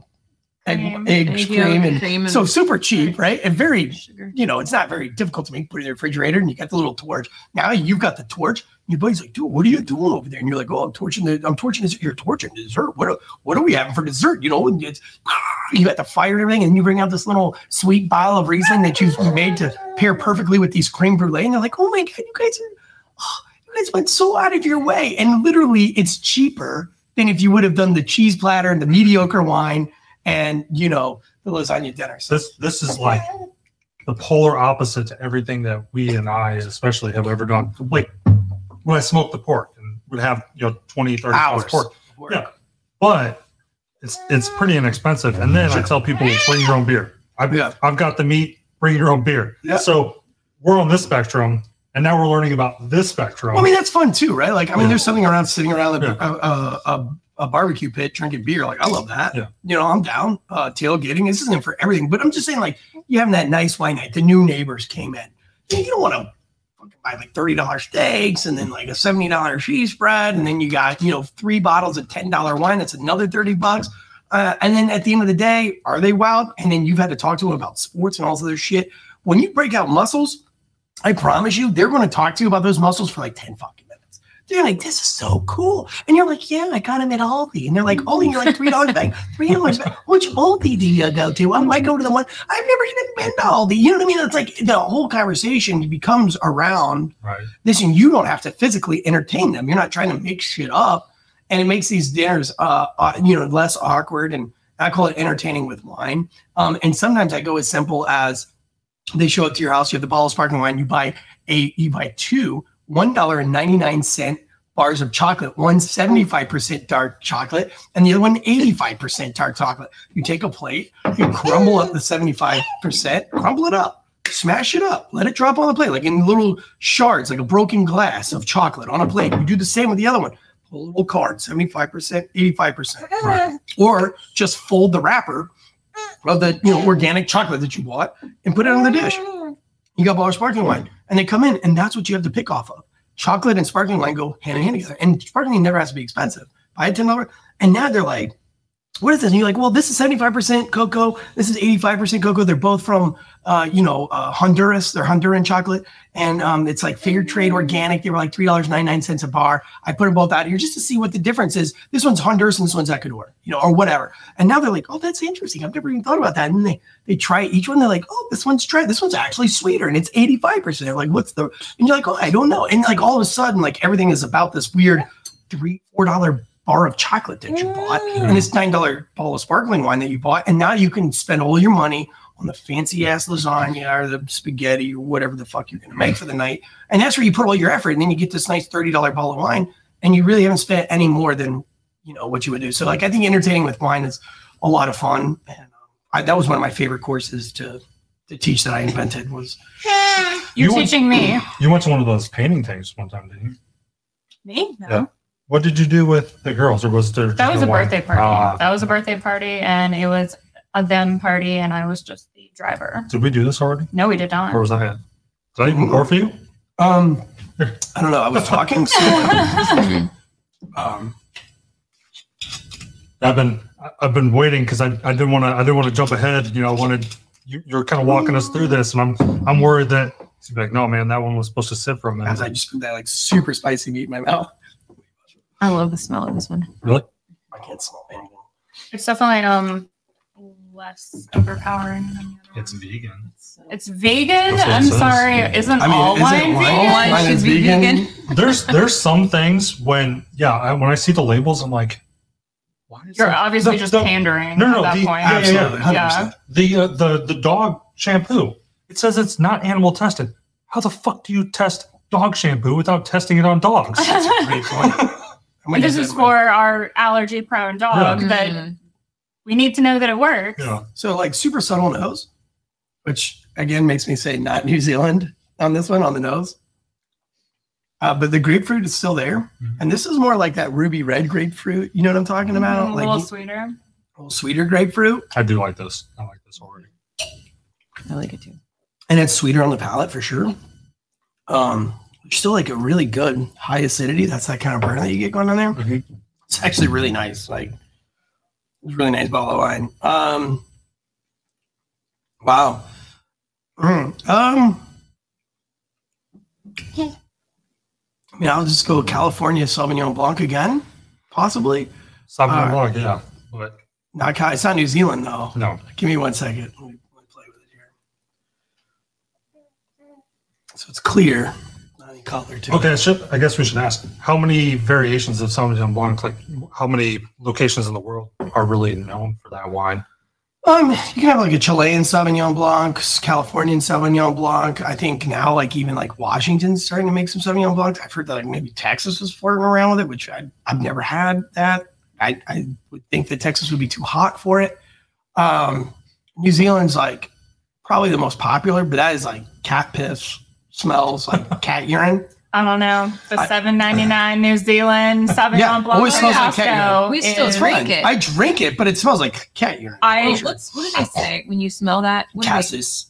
egg, Cream. egg Egg cream, and cream and- so super cheap, right? And very Sugar. you know, it's not very difficult to make. Put it in the refrigerator, and you got the little torch. Now you've got the torch. Your buddy's like, "Dude, what are you doing over there?" And you're like, "Oh, I'm torching the. I'm torching this. You're torching dessert. What? What are we having for dessert? You know, and it's you got the fire and everything, and you bring out this little sweet bottle of Riesling that you've made to pair perfectly with these creme brulee, and they're like, "Oh my god, you guys are." Oh, you guys went so out of your way, and literally, it's cheaper than if you would have done the cheese platter and the mediocre wine and you know the lasagna dinner. So This this is like the polar opposite to everything that we and I especially have ever done. Like when I smoked the pork and would have you know 20, 30 pounds Hours. pork. Yeah. But it's it's pretty inexpensive. And then I tell people bring your own beer. I've, Yeah. I've got the meat, bring your own beer. Yeah. So we're on this spectrum and now we're learning about this spectrum. Well, I mean, that's fun too, right? Like, I mean, there's something around sitting around a, Yeah. a, a, a, a barbecue pit drinking beer. Like, I love that. Yeah. You know, I'm down. Uh, tailgating. This isn't for everything, but I'm just saying, like, you having that nice wine night. The new neighbors came in. You don't want to buy like thirty dollars steaks and then like a seventy dollar cheese spread, and then you got you know three bottles of ten dollar wine. That's another thirty bucks. Uh, and then at the end of the day, are they wild? And then you've had to talk to them about sports and all this other shit. When you break out muscles, I promise you, they're going to talk to you about those muscles for like 10 fucking. They're like, this is so cool. And you're like, yeah, I got them at Aldi. And they're like, Aldi, you're like $3 bag, $3 bag. Which Aldi do you go to? I might go to the one, I've never even been to Aldi. You know what I mean? It's like the whole conversation becomes around right. this, and you don't have to physically entertain them. You're not trying to make shit up. And it makes these dinners, uh, uh, you know, less awkward. And I call it entertaining with wine. Um, and sometimes I go as simple as they show up to your house, you have the bottle of sparkling wine, you buy a you buy two one dollar and ninety nine cent bars of chocolate, one 75% dark chocolate, and the other one 85% dark chocolate. You take a plate, you crumble up the 75%, crumble it up, smash it up, let it drop on the plate, like in little shards, like a broken glass of chocolate on a plate. You do the same with the other one. Pull a little card, 75%, 85%. Right. Or just fold the wrapper of the you know organic chocolate that you bought and put it on the dish. You got bar of sparkling wine, and they come in, and that's what you have to pick off of. Chocolate and sparkling wine go hand in hand together, and sparkling never has to be expensive. Buy a ten dollar, and now they're like, "What is this?" And you're like, "Well, this is seventy five percent cocoa. This is eighty five percent cocoa. They're both from, uh, you know, uh, Honduras. They're Honduran chocolate, and um, it's like fair trade organic. They were like three dollars ninety nine cents a bar. I put them both out here just to see what the difference is. This one's Honduras and this one's Ecuador, you know, or whatever. And now they're like, "Oh, that's interesting. I've never even thought about that." And they they try each one. They're like, "Oh, this one's dry. This one's actually sweeter, and it's eighty five percent." They're like, what's the? And you're like, "Oh, I don't know." And like all of a sudden, like everything is about this weird three four dollar bar of chocolate that you bought and this nine dollar bottle of sparkling wine that you bought, and now you can spend all your money on the fancy ass lasagna or the spaghetti or whatever the fuck you're gonna make for the night, and that's where you put all your effort, and then you get this nice thirty dollar bottle of wine, and you really haven't spent any more than you know what you would do. So like I think entertaining with wine is a lot of fun, and um, I, that was one of my favorite courses to to teach that I invented was You're You want- teaching me. You went to one of those painting things one time, didn't you? Me? No. Yeah. What did you do with the girls, or was there? That was a just one? birthday party. Ah. that was a birthday party, and it was a them party, and I was just the driver. Did we do this already, No, we did not. or was I it? Did I even record for you? um I don't know I was talking so um I've been I- I've been waiting because I, I didn't want to I didn't want to jump ahead. You know, I wanted you, you're kind of walking us through this, and I'm I'm worried that it's like no man, that one was supposed to sit for a minute. as I just put that like super spicy meat in my mouth. I love the smell of this one. Really? I can't smell anything. It's definitely um less overpowering. Than the other It's vegan. it's vegan. That's what it I'm says. sorry. Yeah. Isn't I mean, all is wine wine? vegan? Wine Mine should is be vegan. vegan. There's there's some things when yeah I, when I see the labels I'm like, why is You're that- obviously the- just the- pandering No, no, at that the- point. yeah, yeah, Absolutely, hundred Yeah. the uh, the the dog shampoo. It says it's not animal tested. How the fuck do you test dog shampoo without testing it on dogs? That's a great point. I'm gonna And this is that in for our allergy prone dog Yeah. that Mhm. we need to know that it works. yeah. So like super subtle nose, which again makes me say not New Zealand on this one on the nose. Uh, but the grapefruit is still there, Mhm. and this is more like that ruby red grapefruit. You know what I'm talking about? Mm, a Like little a sweeter. little sweeter grapefruit, I do like this. I like this already. I like it too. and it's sweeter on the palate for sure. Um, still like a really good high acidity. That's that kind of burn that you get going on there. Mhm. It's actually really nice. Like it's really nice bottle of wine. Um, wow. Mm, um, I mean, I'll just go California Sauvignon Blanc again, possibly. Sauvignon right. Blanc, yeah, but Not, it's not New Zealand though. no. Give me one second. Let me, let me play with it here. So it's clear. Not color too. Okay, I, should, I guess we should ask how many variations of Sauvignon Blanc, like how many locations in the world are really known for that wine? Um, you can have like a Chilean Sauvignon Blanc, Californian Sauvignon Blanc. I think now, like even like Washington's starting to make some Sauvignon Blanc. I've heard that like maybe Texas was flirting around with it, which I, I've never had that. I, I would think that Texas would be too hot for it. Um, New Zealand's like probably the most popular, but that is like cat piss smells like cat urine. I don't know. The I- seven ninety nine New Zealand Sauvignon Yeah, Blanc always smells like cat Costco. We still is- drink it. I drink it, but it smells like cat urine. I- Oh, what did they say when you smell that? What Cassis.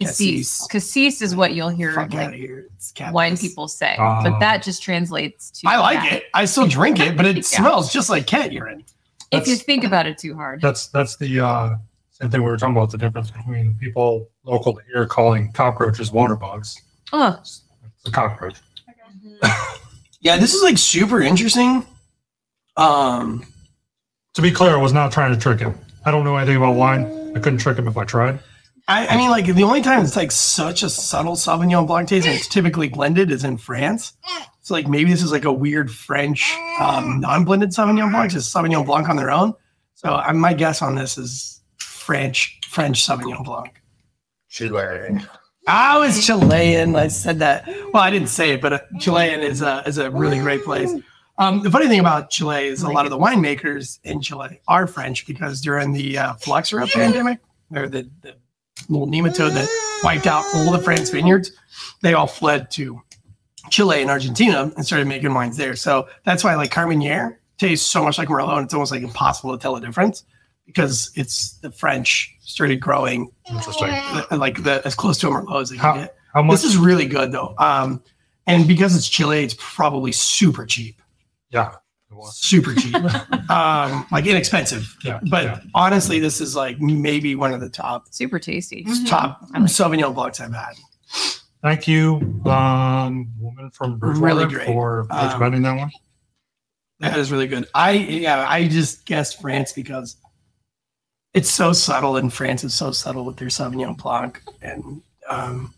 Cassis. Cassis is what you'll hear Fuck out like of here. It's cat wine piss. people say, Ah. but that just translates to. I like cat. it. I still drink it, but it Yeah. smells just like cat urine. If you think about it too hard. That's that's the uh, same thing we were talking about. The difference between people local here calling cockroaches water bugs. Oh, It's a cockroach. Yeah, this is like super interesting. Um, To be clear, I was not trying to trick him. I don't know anything about wine. I couldn't trick him if I tried. I, I mean, like the only time it's like such a subtle Sauvignon Blanc taste, and it's typically blended, is in France. So like maybe this is like a weird French um, non-blended Sauvignon Blanc, just Sauvignon Blanc on their own. So I, my guess on this is French French Sauvignon Blanc. Chile. I was Chilean. I said that. Well, I didn't say it, but Chilean is a is a really great place. Um, the funny thing about Chile is a lot of the winemakers in Chile are French because during the uh, Phylloxera pandemic, or the, the little nematode that wiped out all the France vineyards, they all fled to Chile and Argentina and started making wines there. So that's why like Carmenere tastes so much like Merlot, and it's almost like impossible to tell the difference because it's the French started growing Interesting. like the as close to a Merlot as they can How, get. how much? This is really good though. Um, and because it's Chile, it's probably super cheap, yeah. Super cheap, um, like inexpensive. Yeah. But yeah. honestly, this is like maybe one of the top super tasty. top I like it. Sauvignon Blancs I've had. Thank you, um, woman from Bridgewater, Really great. for Um, recommending that one. That is really good. I yeah, I just guessed France because it's so subtle, and France is so subtle with their Sauvignon Blanc, and um,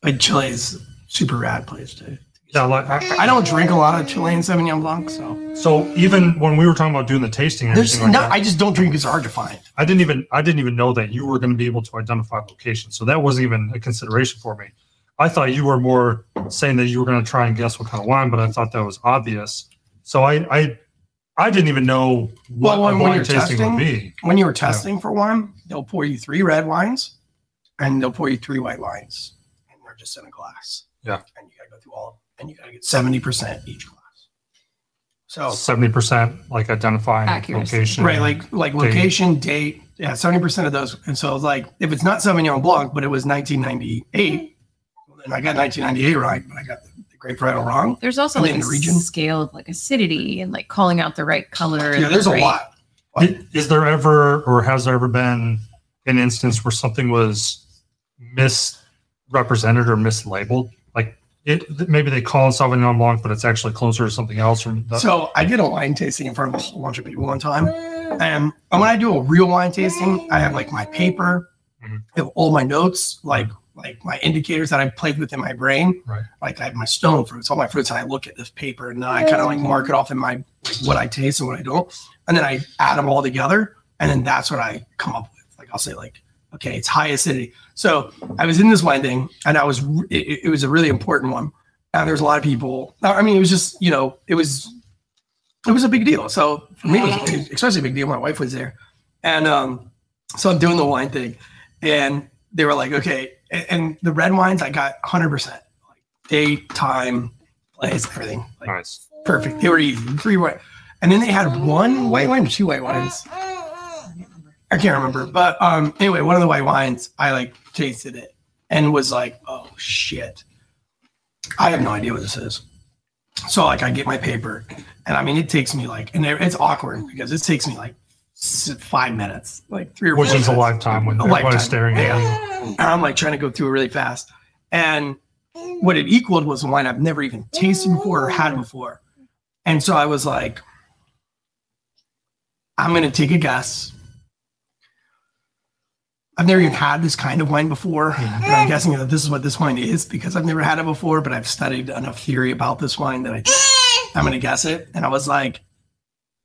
but Chile is super rad place to. Yeah, like I, I don't drink a lot of Chilean Sauvignon Blanc, so so even when we were talking about doing the tasting, and there's like no. that, I just don't drink it's hard to find. I didn't even I didn't even know that you were going to be able to identify locations. So that wasn't even a consideration for me. I thought you were more saying that you were going to try and guess what kind of wine, but I thought that was obvious. So I I I didn't even know what Well, when- a when wine you're tasting testing- would be. When you were testing for wine, they'll pour you three red wines, and they'll pour you three white wines, and they're just in a glass. Yeah. and you gotta go through all, of them, and you gotta get seventy percent each glass. So Seventy percent like identifying Accuracy. location. right, like like Date. location, date, yeah, seventy percent of those. And so like if it's not Sauvignon Blanc, but it was nineteen ninety eight, then I got nineteen ninety eight right, but I got the, the grape varietal wrong. There's also like then a the region. scale of like acidity and like calling out the right color. Yeah, there's the a right- lot. I- Is there ever or has there ever been an instance where something was misrepresented or mislabeled? Like it maybe they call it Sauvignon Blanc, but it's actually closer to something else from the, So I did a wine tasting in front of a whole bunch of people one time. Um, and when I do a real wine tasting, I have like my paper, Mhm. I have all my notes, like like my indicators that I played with in my brain. Right. Like I have my stone fruits, all my fruits, and I look at this paper and I kind of like mark it off in my like what I taste and what I don't, and then I add them all together, and then that's what I come up with. Like I'll say like, okay, it's high acidity. So I was in this wine thing, and I was it, it was a really important one, and there's a lot of people. I mean, it was just you know, it was it was a big deal. So for me, it was especially a big deal. My wife was there, and um, so I'm doing the wine thing, and they were like, okay, and, and the red wines I got 100 percent, like date, time, place, everything, like nice. perfect. They were easy, three white, and then they had one white wine, two white wines. I can't remember, but um, anyway, one of the white wines, I like tasted it and was like, oh shit, I have no idea what this is. So like, I get my paper, and I mean, it takes me like, and it's awkward because it takes me like s- five minutes, like three or Which four is a lifetime when everybody's staring Yeah. at you. And I'm like trying to go through it really fast. And what it equaled was a wine I've never even tasted before or had before. And so I was like, I'm going to take a guess. I've never even had this kind of wine before. But I'm guessing that this is what this wine is because I've never had it before. But I've studied enough theory about this wine that I I'm gonna guess it. And I was like,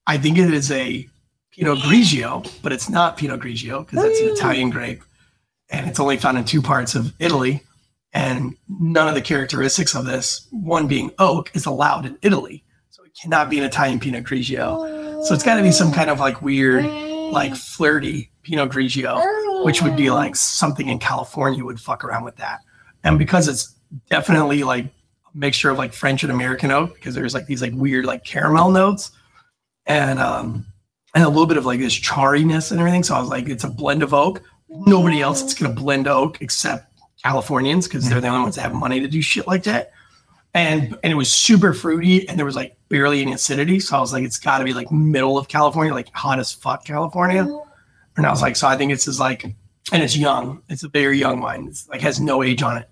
I think it is a Pinot Grigio, but it's not Pinot Grigio because it's an Italian grape, and it's only found in two parts of Italy. And none of the characteristics of this, one being oak, is allowed in Italy, so it cannot be an Italian Pinot Grigio. So it's got to be some kind of like weird, like flirty Pinot Grigio, which would be like something in California would fuck around with that. And because it's definitely like a mixture of like French and American oak, because there's like these like weird like caramel notes and um and a little bit of like this charriness and everything. So I was like, it's a blend of oak. Nobody else is gonna blend oak except Californians because they're the only ones that have money to do shit like that. And and it was super fruity and there was like barely any acidity. So I was like, it's got to be like middle of California, like hot as fuck California. And I was like, so I think it's is like, and it's young. It's a very young wine. It's like has no age on it.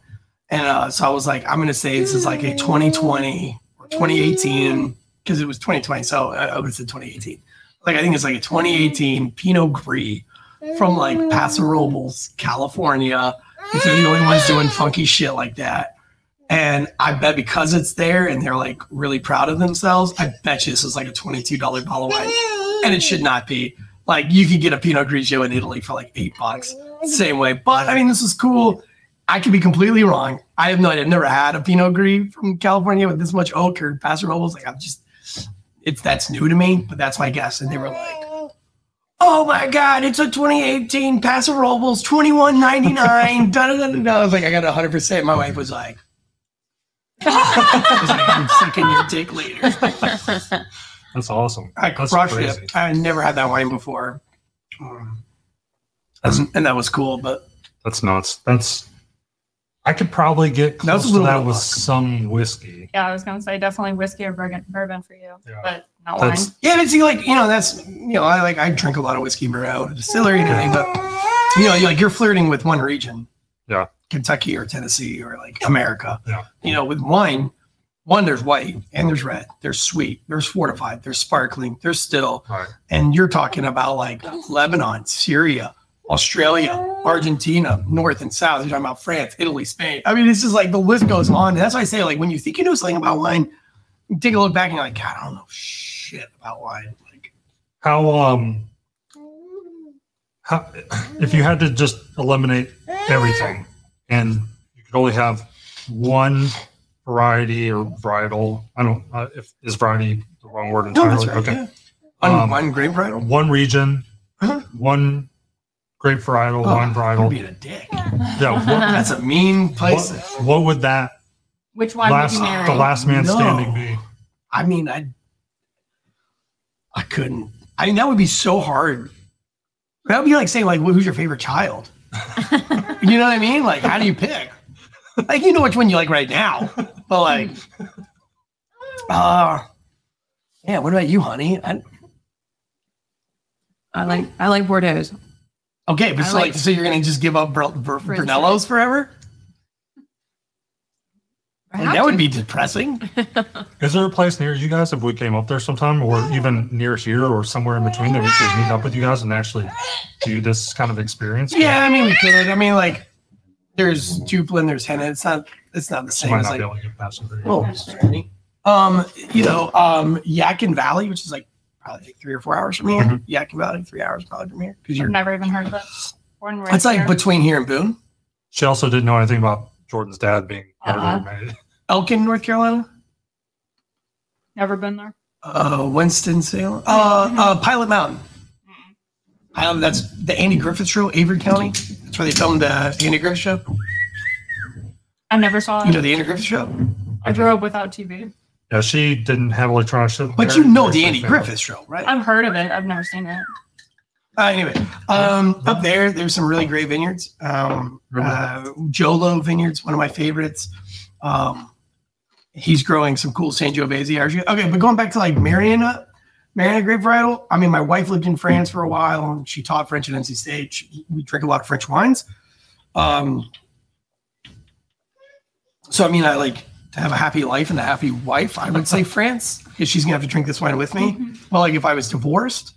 And uh, so I was like, I'm gonna say this is like a 2020 or 2018 because it was 2020. So I, I would said 2018. Like I think it's like a 2018 Pinot Gris from like Paso Robles, California. Because they're the only ones doing funky shit like that. And I bet because it's there and they're like really proud of themselves, I bet you this is like a $22 bottle of wine. And it should not be. Like you could get a Pinot Grigio in Italy for like eight bucks. Same way. But I mean, this is cool. I could be completely wrong. I have no idea. I've never had a Pinot Gris from California with this much oak or Paso Robles. Like I'm just, it's that's new to me. But that's my guess. And they were like, "Oh my god, it's a 2018 Paso Robles 21.99." da da da da. da. I was like, I got 100. percent My wife was like, I was like, "I'm sucking your dick later." That's awesome. I That's crushed crazy. it. I never had that wine before. Um, that's- and that was cool, but That's nuts. That's. I could probably get That was close a to that with luck. some whiskey. Yeah, I was gonna say definitely whiskey or bourbon, bourbon for you, Yeah. but not wine. Yeah, but see, like you know, that's you know, I like I drink a lot of whiskey Moreau, distillery and everything, but you know, like you're flirting with one region, Yeah. Kentucky or Tennessee or like America. Yeah. You know, with wine, one there's white and there's red, there's sweet, there's fortified, there's sparkling, there's still, right. and you're talking about like Lebanon, Syria, Australia, Argentina, North and South. You're talking about France, Italy, Spain. I mean, this is like the list goes on. That's why I say, like, when you think you know something about wine, you take a look back and you're like, God, I don't know shit about wine. Like, How um how if you had to just eliminate everything and you could only have one variety or varietal I don't uh, if is variety the wrong word no, entirely that's right. okay Yeah. One, Um, one grape varietal. one region Uh-huh. one grape varietal Oh, wine You're varietal being a dick. yeah what, That's a mean place. what, what would that Which one last would you marry? the last man No. standing be I mean, I, I couldn't. I mean, that would be so hard. That would be like saying, like, well, who's your favorite child? you know what I mean? Like, how do you pick? Like, you know which one you like right now, but like, uh, yeah. What about you, honey? I, I like I like Bordeaux. Okay, but so like, like- so you're gonna just give up Br- Br- Brunello's forever? I Like, have that would be depressing. is there a place near you guys if we came up there sometime or even near here or somewhere in between that we could meet up with you guys and actually do this kind of experience Yeah, I mean, we could. I mean, like, there's Duplin, there's Hinnant. It's not. It's not the same might as not like be able to get past it. Oh, um, you know, um, Yadkin Valley, which is like probably like three or four hours from here. Mhm. Yadkin Valley, three hours probably from here because you've never even heard of it. Born and raised It's like here. between here and Boone, She also didn't know anything about Jordan's dad being murdered. Elkin, North Carolina, never been there. uh, Winston Salem, uh, uh, Pilot Mountain. Um, that's the Andy Griffith Show, Avery County. That's where they filmed the Andy Griffith Show. I never saw it. You know the Andy Griffith Show, I grew up without TV. Yeah, she didn't have electronic shit. but you know the Andy Griffith Show, right? I've heard of it. I've never seen it. Uh, anyway, um, up there, there's some really great vineyards. Um, uh, Jolo Vineyards, one of my favorites. Um, he's growing some cool Sangiovese. RG. Okay, but going back to like Mariana, Mariana grape varietal. I mean, my wife lived in France for a while, and she taught French at NC State. She, we drink a lot of French wines. Um, so I mean, I like to have a happy life and a happy wife. I would say France because she's gonna have to drink this wine with me. Well, like if I was divorced.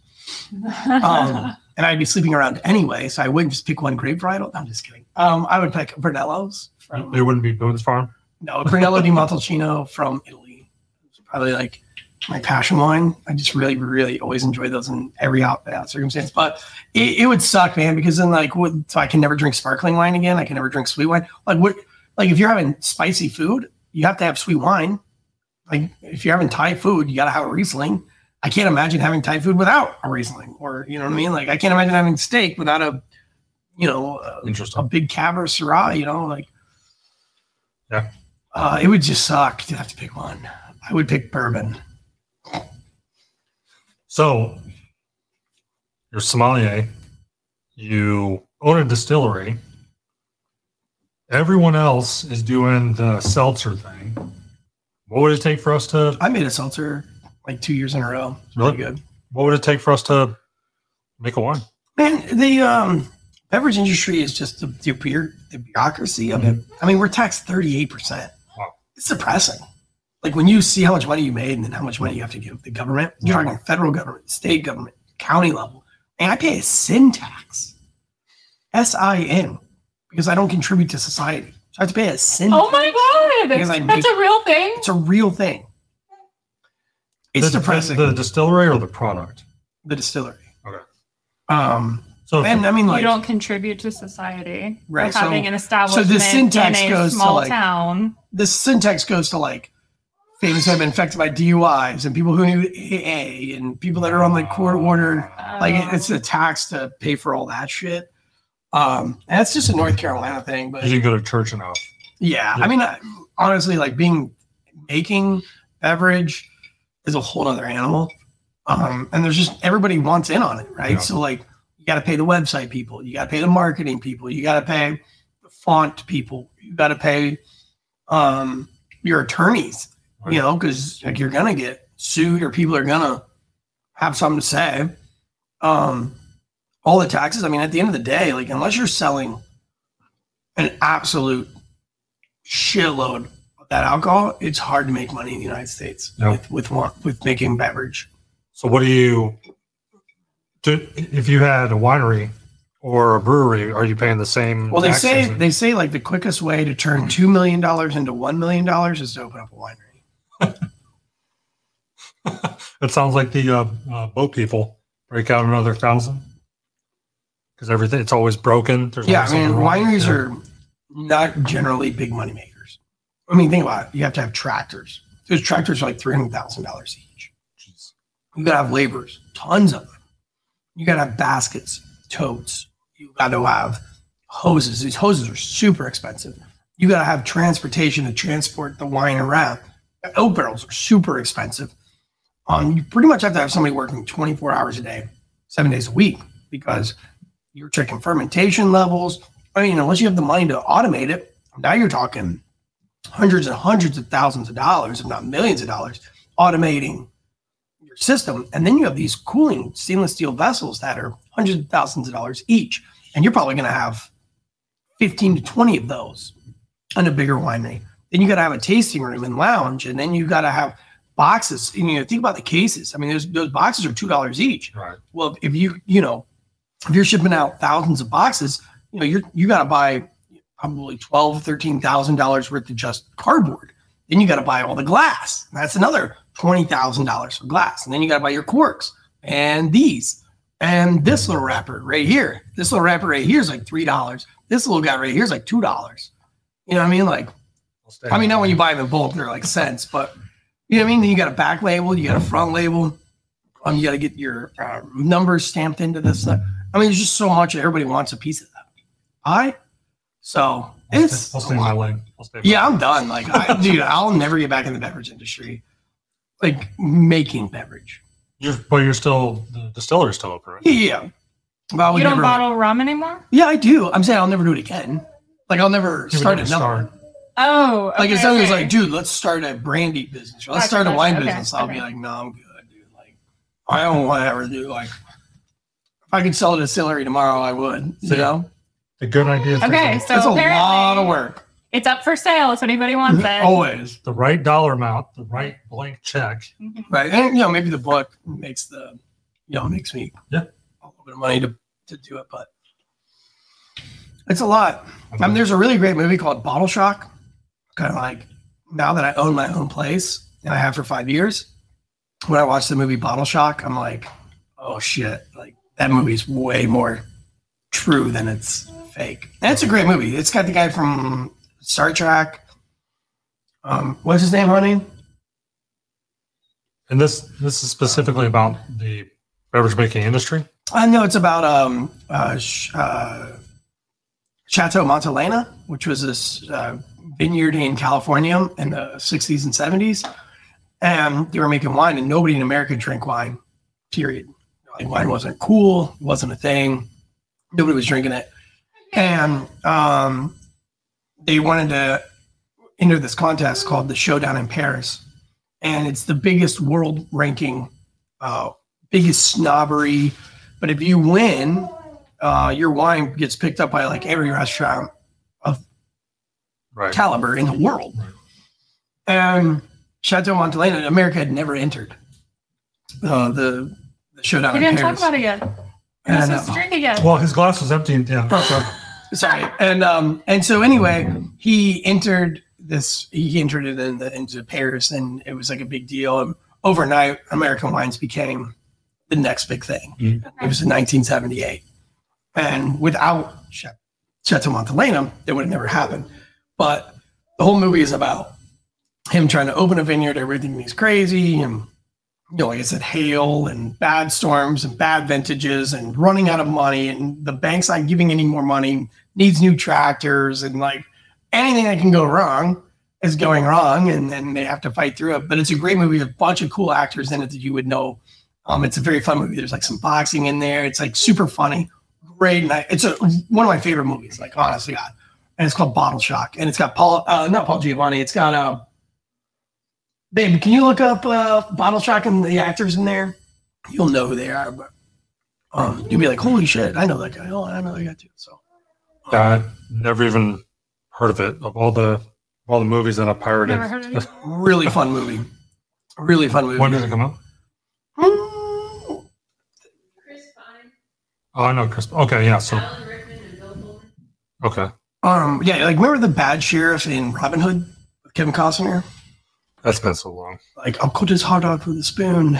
Um, and I'd be sleeping around anyway, so I wouldn't just pick one grape varietal. No, I'm just kidding. Um, I would pick Brunello's from It wouldn't be Boone's Farm. no Brunello di Montalcino from Italy. It's probably like my passion wine. I just really, really always enjoy those in every out, out circumstance. But it, it would suck, man, because then like what, so I can never drink sparkling wine again. I can never drink sweet wine. Like what like if you're having spicy food, you have to have sweet wine. Like if you're having Thai food, you gotta have a Riesling. I can't imagine having Thai food without a Riesling, or you know what I mean. Like I can't imagine having steak without a, you know, a, a big cab or Syrah. You know, like Yeah. uh, it would just suck to have to pick one. I would pick bourbon. So you're sommelier. You own a distillery. Everyone else is doing the seltzer thing. What would it take for us to? I made a seltzer like two years in a row. It's Really? good. What would it take for us to make a wine? Man, the um, beverage industry is just the, the, the bureaucracy of it. I mean, we're taxed 38%. Wow. It's depressing. Like when you see how much money you made and then how much money you have to give the government, you're talking federal government, state government, county level. And I pay a sin tax, S I N, because I don't contribute to society. So I have to pay a sin Oh my god, that's make- a real thing. It's a real thing. It's the, depressing. The, the distillery or the product? the distillery. Okay. Um, So and I mean, like, you don't contribute to society Right, by having an establishment sin tax in a goes to, like- town. the sin tax goes to like famous who have been infected by DUIs and people who need AA and people that are on like court ordered. Like Um, it's a tax to pay for all that shit. Um, and that's just a North Carolina thing, but you can go to church enough. yeah, Yeah. I mean, I- honestly, like being making beverage is a whole other animal. Um, and there's just everybody wants in on it, right? Yeah. So like you got to pay the website people, you got to pay the marketing people, you got to pay the font people, you got to pay um, your attorneys, Right. you know, because like you're gonna get sued or people are gonna have something to say. Um, all the taxes. I mean, at the end of the day, like unless you're selling an absolute shitload of that alcohol, it's hard to make money in the United States with with with making beverage. So what do you do if you had a winery or a brewery? Are you paying the same? Well, they say they say like the quickest way to turn two million dollars into one million dollars is to open up a winery. it sounds like the uh, uh, boat people break out another thousand because everything it's always broken. There's Yeah, I mean, wrong. wineries are not generally big money makers. I mean, think about it. You have to have tractors. Those tractors are like three hundred thousand dollars each. Jeez. You gotta have laborers, tons of them. You gotta have baskets, totes. You gotta have hoses. These hoses are super expensive. You gotta have transportation to transport the wine around. Oak barrels are super expensive. Um, you pretty much have to have somebody working 24 hours a day, seven days a week, because you're checking fermentation levels. I mean, unless you have the money to automate it, now you're talking hundreds and hundreds of thousands of dollars, if not millions of dollars, automating your system. And then you have these cooling stainless steel vessels that are hundreds of thousands of dollars each. And you're probably going to have 15 to 20 of those in a bigger winery. Then you got to have a tasting room and lounge. And then you got to have boxes. And, you know, think about the cases. I mean, those, those boxes are $2 each. Right. Well, if you, you know, if you're shipping out thousands of boxes, you know, you're, you got to buy probably twelve, thirteen thousand dollars worth of just cardboard. Then you got to buy all the glass. That's another twenty thousand dollars for glass. And then you got to buy your corks and these and this little wrapper right here. This little wrapper right here is like three dollars. This little guy right here is like two dollars. You know what I mean? Like, I mean, not when you buy them in bulk, they're like cents, but you know what I mean? Then you got a back label, you got a front label. Um, you got to get your uh, numbers stamped into this. Stuff. I mean, there's just so much. Everybody wants a piece of that. I so I'll it's stay, I'll stay my lane. I'll stay. yeah, lane. I'm done. Like, I, dude, I'll never get back in the beverage industry. Like making beverage. You're, but you're still the distillery's still open, right? Yeah, yeah. But I you don't never- bottle rum anymore? Yeah, I do. I'm saying I'll never do it again. Like I'll never You start never another. start. Oh, Like if okay, somebody's okay. like, dude, let's start a brandy business or let's Gotcha, start a gotcha, wine okay, business, I'll be like, no, I'm good, dude. Like, I don't want to ever do like if I could sell a distillery tomorrow, I would. You See, know, A good idea. Okay, so that's a lot of work. it's up for sale if anybody wants it. Always the right dollar amount, the right blank check. Mhm. right, and you know maybe the book makes the you know makes me Yeah. a little bit of money to to do it, but it's a lot. I mean, there's a really great movie called Bottle Shock. Kind of like now that I own my own place, and I have for five years. When I watch the movie Bottle Shock, I'm like, oh shit! Like that movie's way more true than it's fake. And it's a great movie. It's got the guy from Star Trek. Um, what's his name, honey? And this this is specifically about the beverage making industry. I know it's about um, uh, sh- uh, Chateau Montelena, which was this uh, vineyard in California in the 60s and 70s. And they were making wine, and nobody in America drank wine, period. Like, wine wasn't cool, it wasn't a thing. Nobody was drinking it. And um, they wanted to enter this contest called the Showdown in Paris. And it's the biggest world ranking, uh, biggest snobbery. But if you win, uh, your wine gets picked up by like every restaurant of Right. caliber in the world. And Chateau Montelena, America had never entered uh, the, the showdown He didn't Paris. talk about it yet. He I was know. drink again. Well, his glass was empty. Yeah. so- Sorry. And um, and so anyway, he entered this. He entered it in the, into Paris, and it was like a big deal. And overnight, American wines became the next big thing. Mhm. It was in 1978, and without Cha- Chateau Montelena, it would have never happened. But the whole movie is about him trying to open a vineyard. Everything is crazy, and you know, like I said, hail and bad storms and bad vintages and running out of money, and the bank's not giving any more money. Needs new tractors and like anything that can go wrong is going wrong, and then they have to fight through it. But it's a great movie. A bunch of cool actors in it that you would know. Um, it's a very fun movie. There's like some boxing in there. It's like super funny, great. And I, it's a, one of my favorite movies. Like honestly, God, and it's called Bottle Shock, and it's got Paul, uh, not Paul Giovanni. It's got uh, babe. Can you look up uh, Bottle Shock and the actors in there? You'll know who they are, but um, you'll be like, holy shit, I know that guy. Oh, I know that guy too. So I never even heard of it. Of all the of all the movies that I pirated. Never heard of it. really fun movie. Really fun movie. when did it come out? Mm, Oh, I know Chris. Okay, yeah. So okay, Um, yeah, like remember the bad sheriff in Robin Hood with Kevin Costner? That's been so long. Like, I'll cut his heart out with a spoon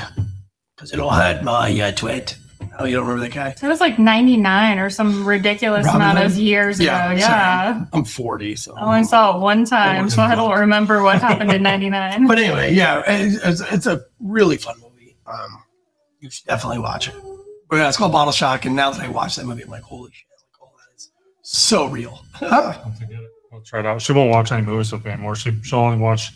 because it'll hurt my uh, twit. Oh, you don't remember that guy? So it was like 99 or some ridiculous Robin amount of years Yeah, ago. sorry. Yeah. I'm 40, so. I only saw it one time, so I don't remember what happened in 99. But anyway, yeah, it's, it's, it's a really fun movie. Um, you should definitely watch it. But yeah, it's called Bottle Shock, and now that I watch that movie, I'm like, holy shit! Like, oh, that is so real. I'll have to get it. I'll try it out. She won't watch any movies with me anymore. She she'll only watch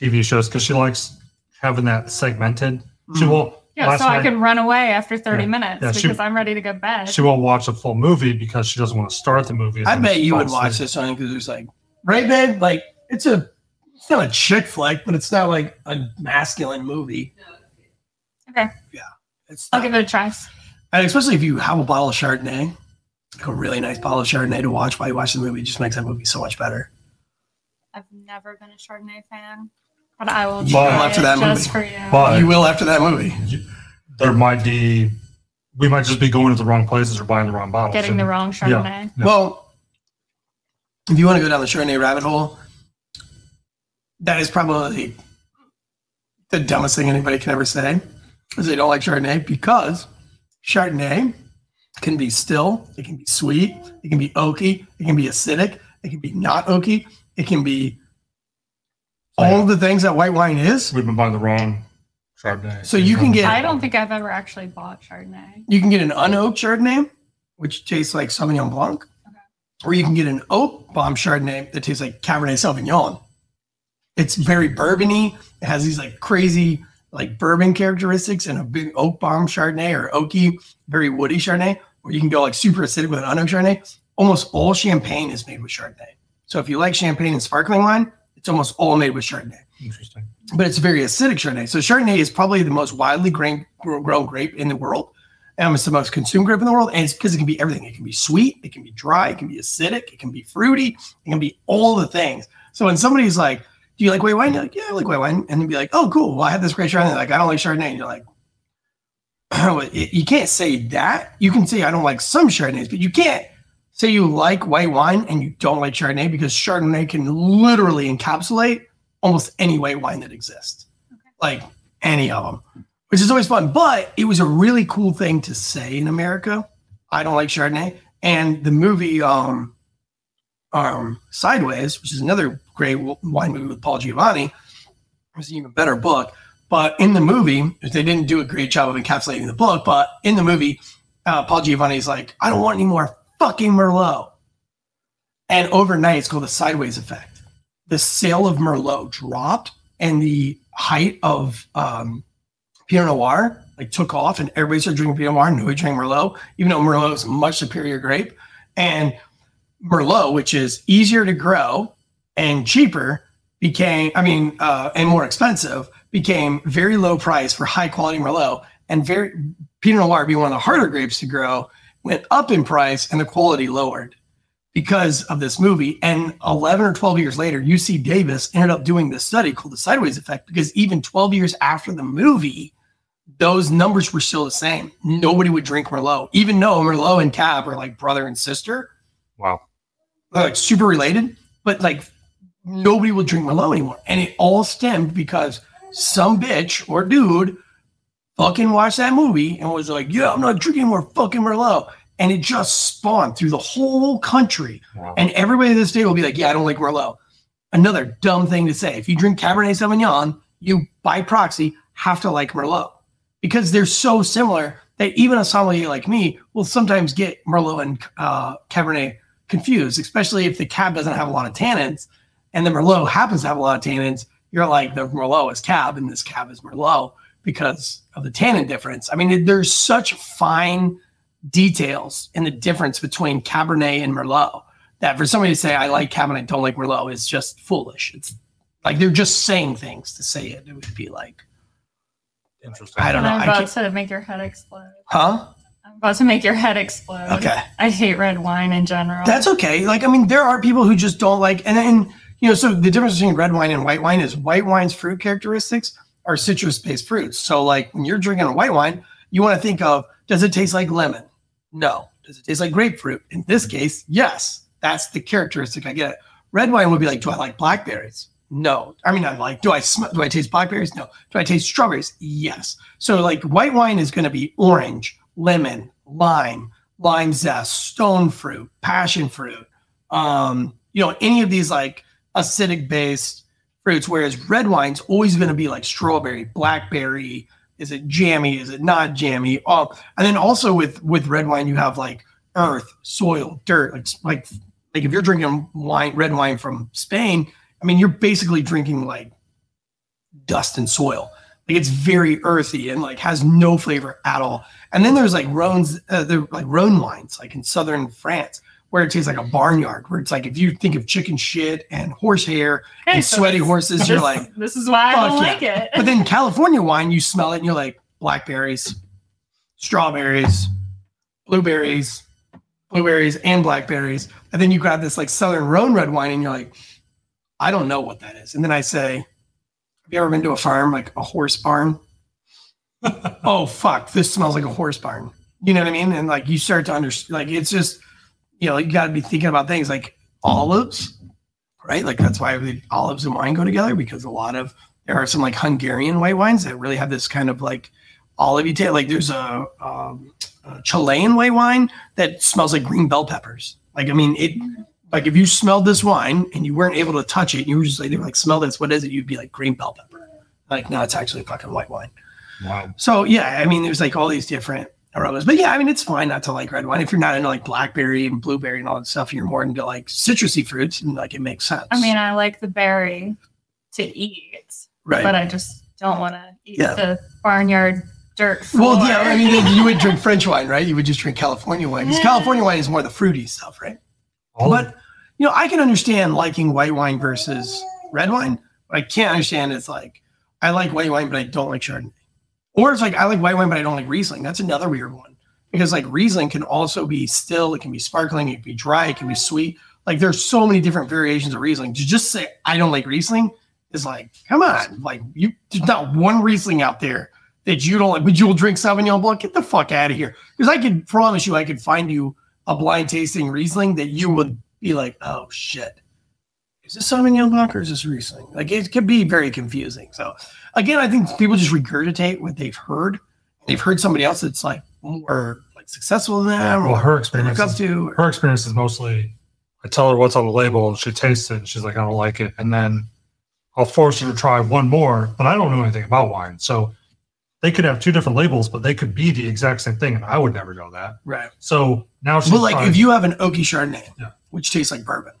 TV shows because she likes having that segmented. She Mhm. won't. Yeah, last so I can run away after 30 Yeah. minutes Yeah, she- because I'm ready to go to bed. She won't watch a full movie because she doesn't want to start the movie. I bet you would watch asleep. this one because it's like, right, babe? Like, it's a, it's not a chick flick, but it's not like a masculine movie. Okay. Yeah. It's I'll not- give it a try. and especially if you have a bottle of Chardonnay, like a really nice bottle of Chardonnay to watch while you watch the movie, it just makes that movie so much better. I've never been a Chardonnay fan, but I will But- try After that just movie. for you. But you will after that movie. there might be, we might just be going to the wrong places or buying the wrong bottles. Getting the wrong Chardonnay. Yeah. Well, if you want to go down the Chardonnay rabbit hole, that is probably the dumbest thing anybody can ever say, is they don't like Chardonnay because Chardonnay can be still, it can be sweet, it can be oaky, it can be acidic, it can be not oaky, it can be all the things that white wine is. We've been buying the wrong Chardonnay. So you can get- I don't think I've ever actually bought Chardonnay. You can get an unoaked Chardonnay, which tastes like Sauvignon Blanc, or you can get an oak bomb Chardonnay that tastes like Cabernet Sauvignon. It's very bourbony. It has these like crazy like bourbon characteristics and a big oak bomb Chardonnay or oaky, very woody Chardonnay, or you can go like super acidic with an unoaked Chardonnay. Almost all champagne is made with Chardonnay. So if you like champagne and sparkling wine, it's almost all made with Chardonnay Interesting. but it's a very acidic Chardonnay. So Chardonnay is probably the most widely grain, grown grape in the world. Um, it's the most consumed grape in the world, and it's because it can be everything. It can be sweet, it can be dry, it can be acidic, it can be fruity, it can be all the things. So when somebody's like, "Do you like white wine?" You're like, "Yeah, I like white wine," and then be like, "Oh, cool. Well, I have this great Chardonnay." Like, I don't like Chardonnay. And you're like, you can't say that. You can say I don't like some Chardonnays, but you can't say you like white wine and you don't like Chardonnay because Chardonnay can literally encapsulate almost any white wine that exists, like any of them, which is always fun. But it was a really cool thing to say in America. I don't like Chardonnay, and the movie um, um, Sideways, which is another great wine movie with Paul Giamatti, was an even better book. But in the movie, they didn't do a great job of encapsulating the book. But in the movie, uh, Paul Giamatti's like, I don't want any more fucking Merlot. And overnight, it's called the sideways effect. The sale of Merlot dropped, and the height of um, Pinot Noir like took off, and everybody started drinking Pinot Noir. Nobody drank Merlot, even though Merlot is a much superior grape. And Merlot, which is easier to grow and cheaper, became, I mean, uh, and more expensive, became very low price for high quality Merlot. And very Pinot Noir, being one of the harder grapes to grow, went up in price and the quality lowered because of this movie. And 11 or 12 years later, UC Davis ended up doing this study called the Sideways Effect because even 12 years after the movie, those numbers were still the same. Nobody would drink Merlot, even though Merlot and Cab are like brother and sister. Wow. They're like super related, but like nobody will drink Merlot anymore. And it all stemmed because some bitch or dude fucking watched that movie and was like, yeah, I'm not drinking more fucking Merlot. And it just spawned through the whole country. Wow. And everybody this day will be like, yeah, I don't like Merlot. Another dumb thing to say. If you drink Cabernet Sauvignon, you by proxy have to like Merlot because they're so similar that even a sommelier like me will sometimes get Merlot and uh, Cabernet confused, especially if the cab doesn't have a lot of tannins and the Merlot happens to have a lot of tannins. You're like, the Merlot is cab and this cab is Merlot because of the tannin difference. I mean, there's such fine details in the difference between Cabernet and Merlot that for somebody to say, I like Cabernet, don't like Merlot is just foolish. It's like they're just saying things to say it. It would be like, Interesting. I don't know. I'm about can't- to make your head explode. huh? I'm about to make your head explode. Okay. I hate red wine in general. That's okay. Like, I mean, there are people who just don't like, and then, you know, so the difference between red wine and white wine is white wine's fruit characteristics are citrus based fruits. So, like, when you're drinking a white wine, you want to think of does it taste like lemon? No. Does it taste like grapefruit? In this case, yes. That's the characteristic I get. Red wine would be like, do I like blackberries? No. I mean, I'm like, do I smell, do I taste blackberries? No. Do I taste strawberries? Yes. So, like, white wine is going to be orange, lemon, lime, lime zest, stone fruit, passion fruit, um, you know, any of these like acidic based fruits, whereas red wine's always going to be like strawberry, blackberry. Is it jammy? Is it not jammy? Oh, and then also with with red wine, you have like earth, soil, dirt. Like like like if you're drinking wine, red wine from Spain, I mean, you're basically drinking like dust and soil. Like it's very earthy and like has no flavor at all. And then there's like Rhone's, uh, they're like Rhone wines, like in southern France, where it tastes like a barnyard. Where it's like if you think of chicken shit and horsehair Okay, and so sweaty this- horses, you're like. this is why I don't yeah. like it. But then California wine, you smell it and you're like blackberries, strawberries, blueberries, blueberries and blackberries. And then you grab this like Southern Rhone red wine and you're like, I don't know what that is. And then I say, Have you ever been to a farm, like a horse barn? oh, fuck. This smells like a horse barn. You know what I mean? And like you start to understand, like it's just, you know, you got to be thinking about things like olives, right? Like that's why the olives and wine go together because a lot of, there are some like Hungarian white wines that really have this kind of like olive taste. Like there's a, um, a Chilean white wine that smells like green bell peppers. Like, I mean, it, like if you smelled this wine and you weren't able to touch it, you were just like, they were like, smell this. What is it? You'd be like green bell pepper. Like, no, it's actually fucking white wine. Wow. So yeah, I mean, there's like all these different aromas, but yeah, I mean, it's fine not to like red wine if you're not into like blackberry and blueberry and all that stuff. And You're more into like citrusy fruits, and like it makes sense. I mean, I like the berry to eat, right? but I just don't want to eat Yeah. the barnyard dirt. well, yeah, I mean, you would drink French wine, right? You would just drink California wine because California wine is more the fruity stuff, right? All but you know, I can understand liking white wine versus red wine. What I can't understand is like I like white wine, but I don't like Chardonnay. Or it's like I like white wine, but I don't like Riesling. That's another weird one because like Riesling can also be still, it can be sparkling, it can be dry, it can be sweet. Like there's so many different variations of Riesling. To just say I don't like Riesling is like, come on, like you there's not one Riesling out there that you don't like, but you'll drink Sauvignon Blanc. Get the fuck out of here. Because I can promise you, I could find you a blind tasting Riesling that you would be like, oh shit, is this Sauvignon Blanc or is this Riesling? Like it could be very confusing. So again, I think people just regurgitate what they've heard. They've heard somebody else that's like more like successful than them Well, or her experience, up to. her experience is mostly, I tell her what's on the label, and she tastes it, and she's like, I don't like it, and then I'll force her to try one more, but I don't know anything about wine, so they could have two different labels, but they could be the exact same thing, and I would never know that. Right. So now she's But like trying- if you have an oaky Chardonnay, Yeah. which tastes like bourbon,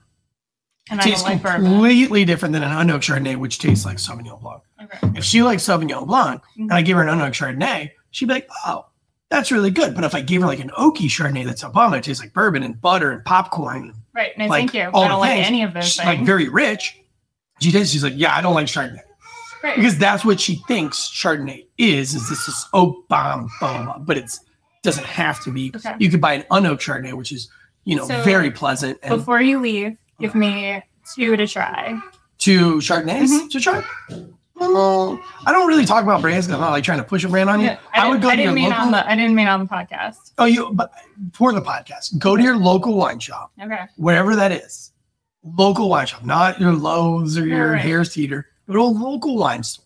And I tastes like bourbon. completely different than an unoaked Chardonnay, which tastes like Sauvignon Blanc. Okay. If she likes Sauvignon Blanc and Mhm. I give her an unoaked Chardonnay, she'd be like, oh, that's really good. But if I gave her like an oaky Chardonnay that's a bomb, it tastes like bourbon and butter and popcorn, Right. No, Like, thank you. I don't like things, any of those she's things. like very rich. She does. She's like, yeah, I don't like Chardonnay Right. because that's what she thinks Chardonnay is. Is this is oak bomb, bomb, but it's doesn't have to be. Okay. You could buy an unoaked Chardonnay, which is you know So, very pleasant and Before you leave, give me two to try. Two Chardonnays Mhm. to try. Well, I don't really talk about brands because I'm not like trying to push a brand on you. Yeah, I, I, would go I to your didn't mean local. on the I didn't mean on the podcast. oh, you but for the podcast, go to your local wine shop, Okay. wherever that is. Local wine shop, not your Lowe's or your Right. Harris Teeter. Go to a local wine store.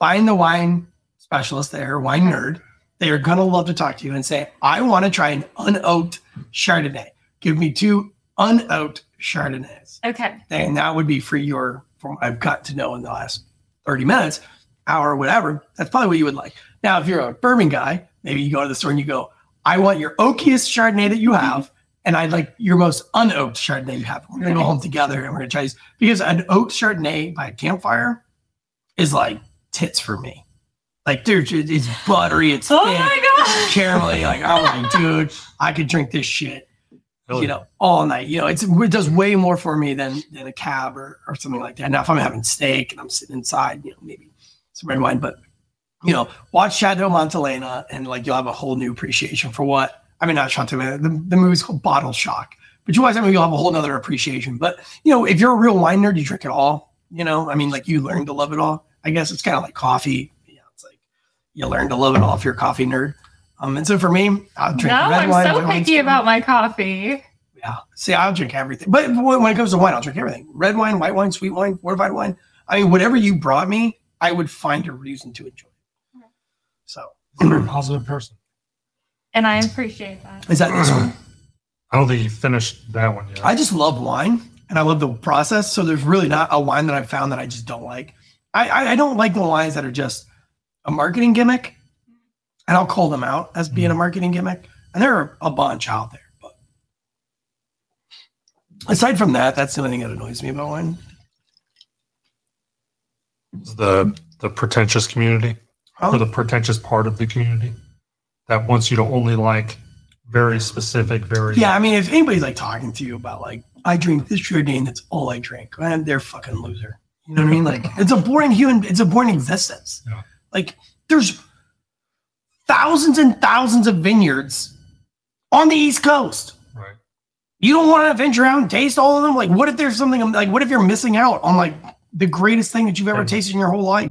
Find the wine specialist there, wine nerd. They are gonna love to talk to you and say, "I want to try an unoaked Chardonnay. Give me two unoaked Chardonnays." Okay. and that would be for your from what I've got to know in the last 30 minutes, hour, whatever. That's probably what you would like. Now, if you're a bourbon guy, maybe you go to the store and you go, I want your oakiest Chardonnay that you mm-hmm. have, and I'd like your most unoaked Chardonnay you have. We're gonna go home together and we're gonna try these because an oaked Chardonnay by a campfire is like tits for me. Like, dude, it's buttery, it's Oh thick, my god. caramelly. Like, I'm like, dude, I could drink this shit Really? you know, all night. You know, it's it does way more for me than than a cab or, or something like that. Now, if I'm having steak and I'm sitting inside, you know, maybe some red wine, but you know, watch Chateau Montelena and like you'll have a whole new appreciation for what I mean, not Chateau, the, the movie's called Bottle Shock. But you watch that movie, you'll have a whole nother appreciation. But you know, if you're a real wine nerd, you drink it all. You know, I mean, like you learn to love it all. I guess it's kind of like coffee. Yeah, it's like you learn to love it all if you're a coffee nerd. Um, and so for me, I'll drink No, red I'm wine. so white wine, picky sweet about my coffee. yeah. See, I'll drink everything. But when when it comes to wine, I'll drink everything. Red wine, white wine, sweet wine, fortified wine. I mean, whatever you brought me, I would find a reason to enjoy. it. So You're a very positive person. And I appreciate that. is that this one? I don't think you finished that one yet. I just love wine and I love the process. So there's really not a wine that I've found that I just don't like. I, I, I don't like the wines that are just a marketing gimmick. And I'll call them out as being a mm-hmm. marketing gimmick. And there are a bunch out there. But aside from that, that's the only thing that annoys me about wine. the the pretentious community Oh. or the pretentious part of the community that wants you to only like very specific, very Yeah, I mean, if anybody's like talking to you about like, I drink this Chardonnay and that's all I drink, man, they're fucking loser. You know what I mean? Like, it's a boring human, it's a boring existence. Yeah. Like, there's thousands and thousands of vineyards on the East Coast. right. You don't want to venture out and taste all of them. Like, what if there's something like, what if you're missing out on like the greatest thing that you've ever tasted in your whole life?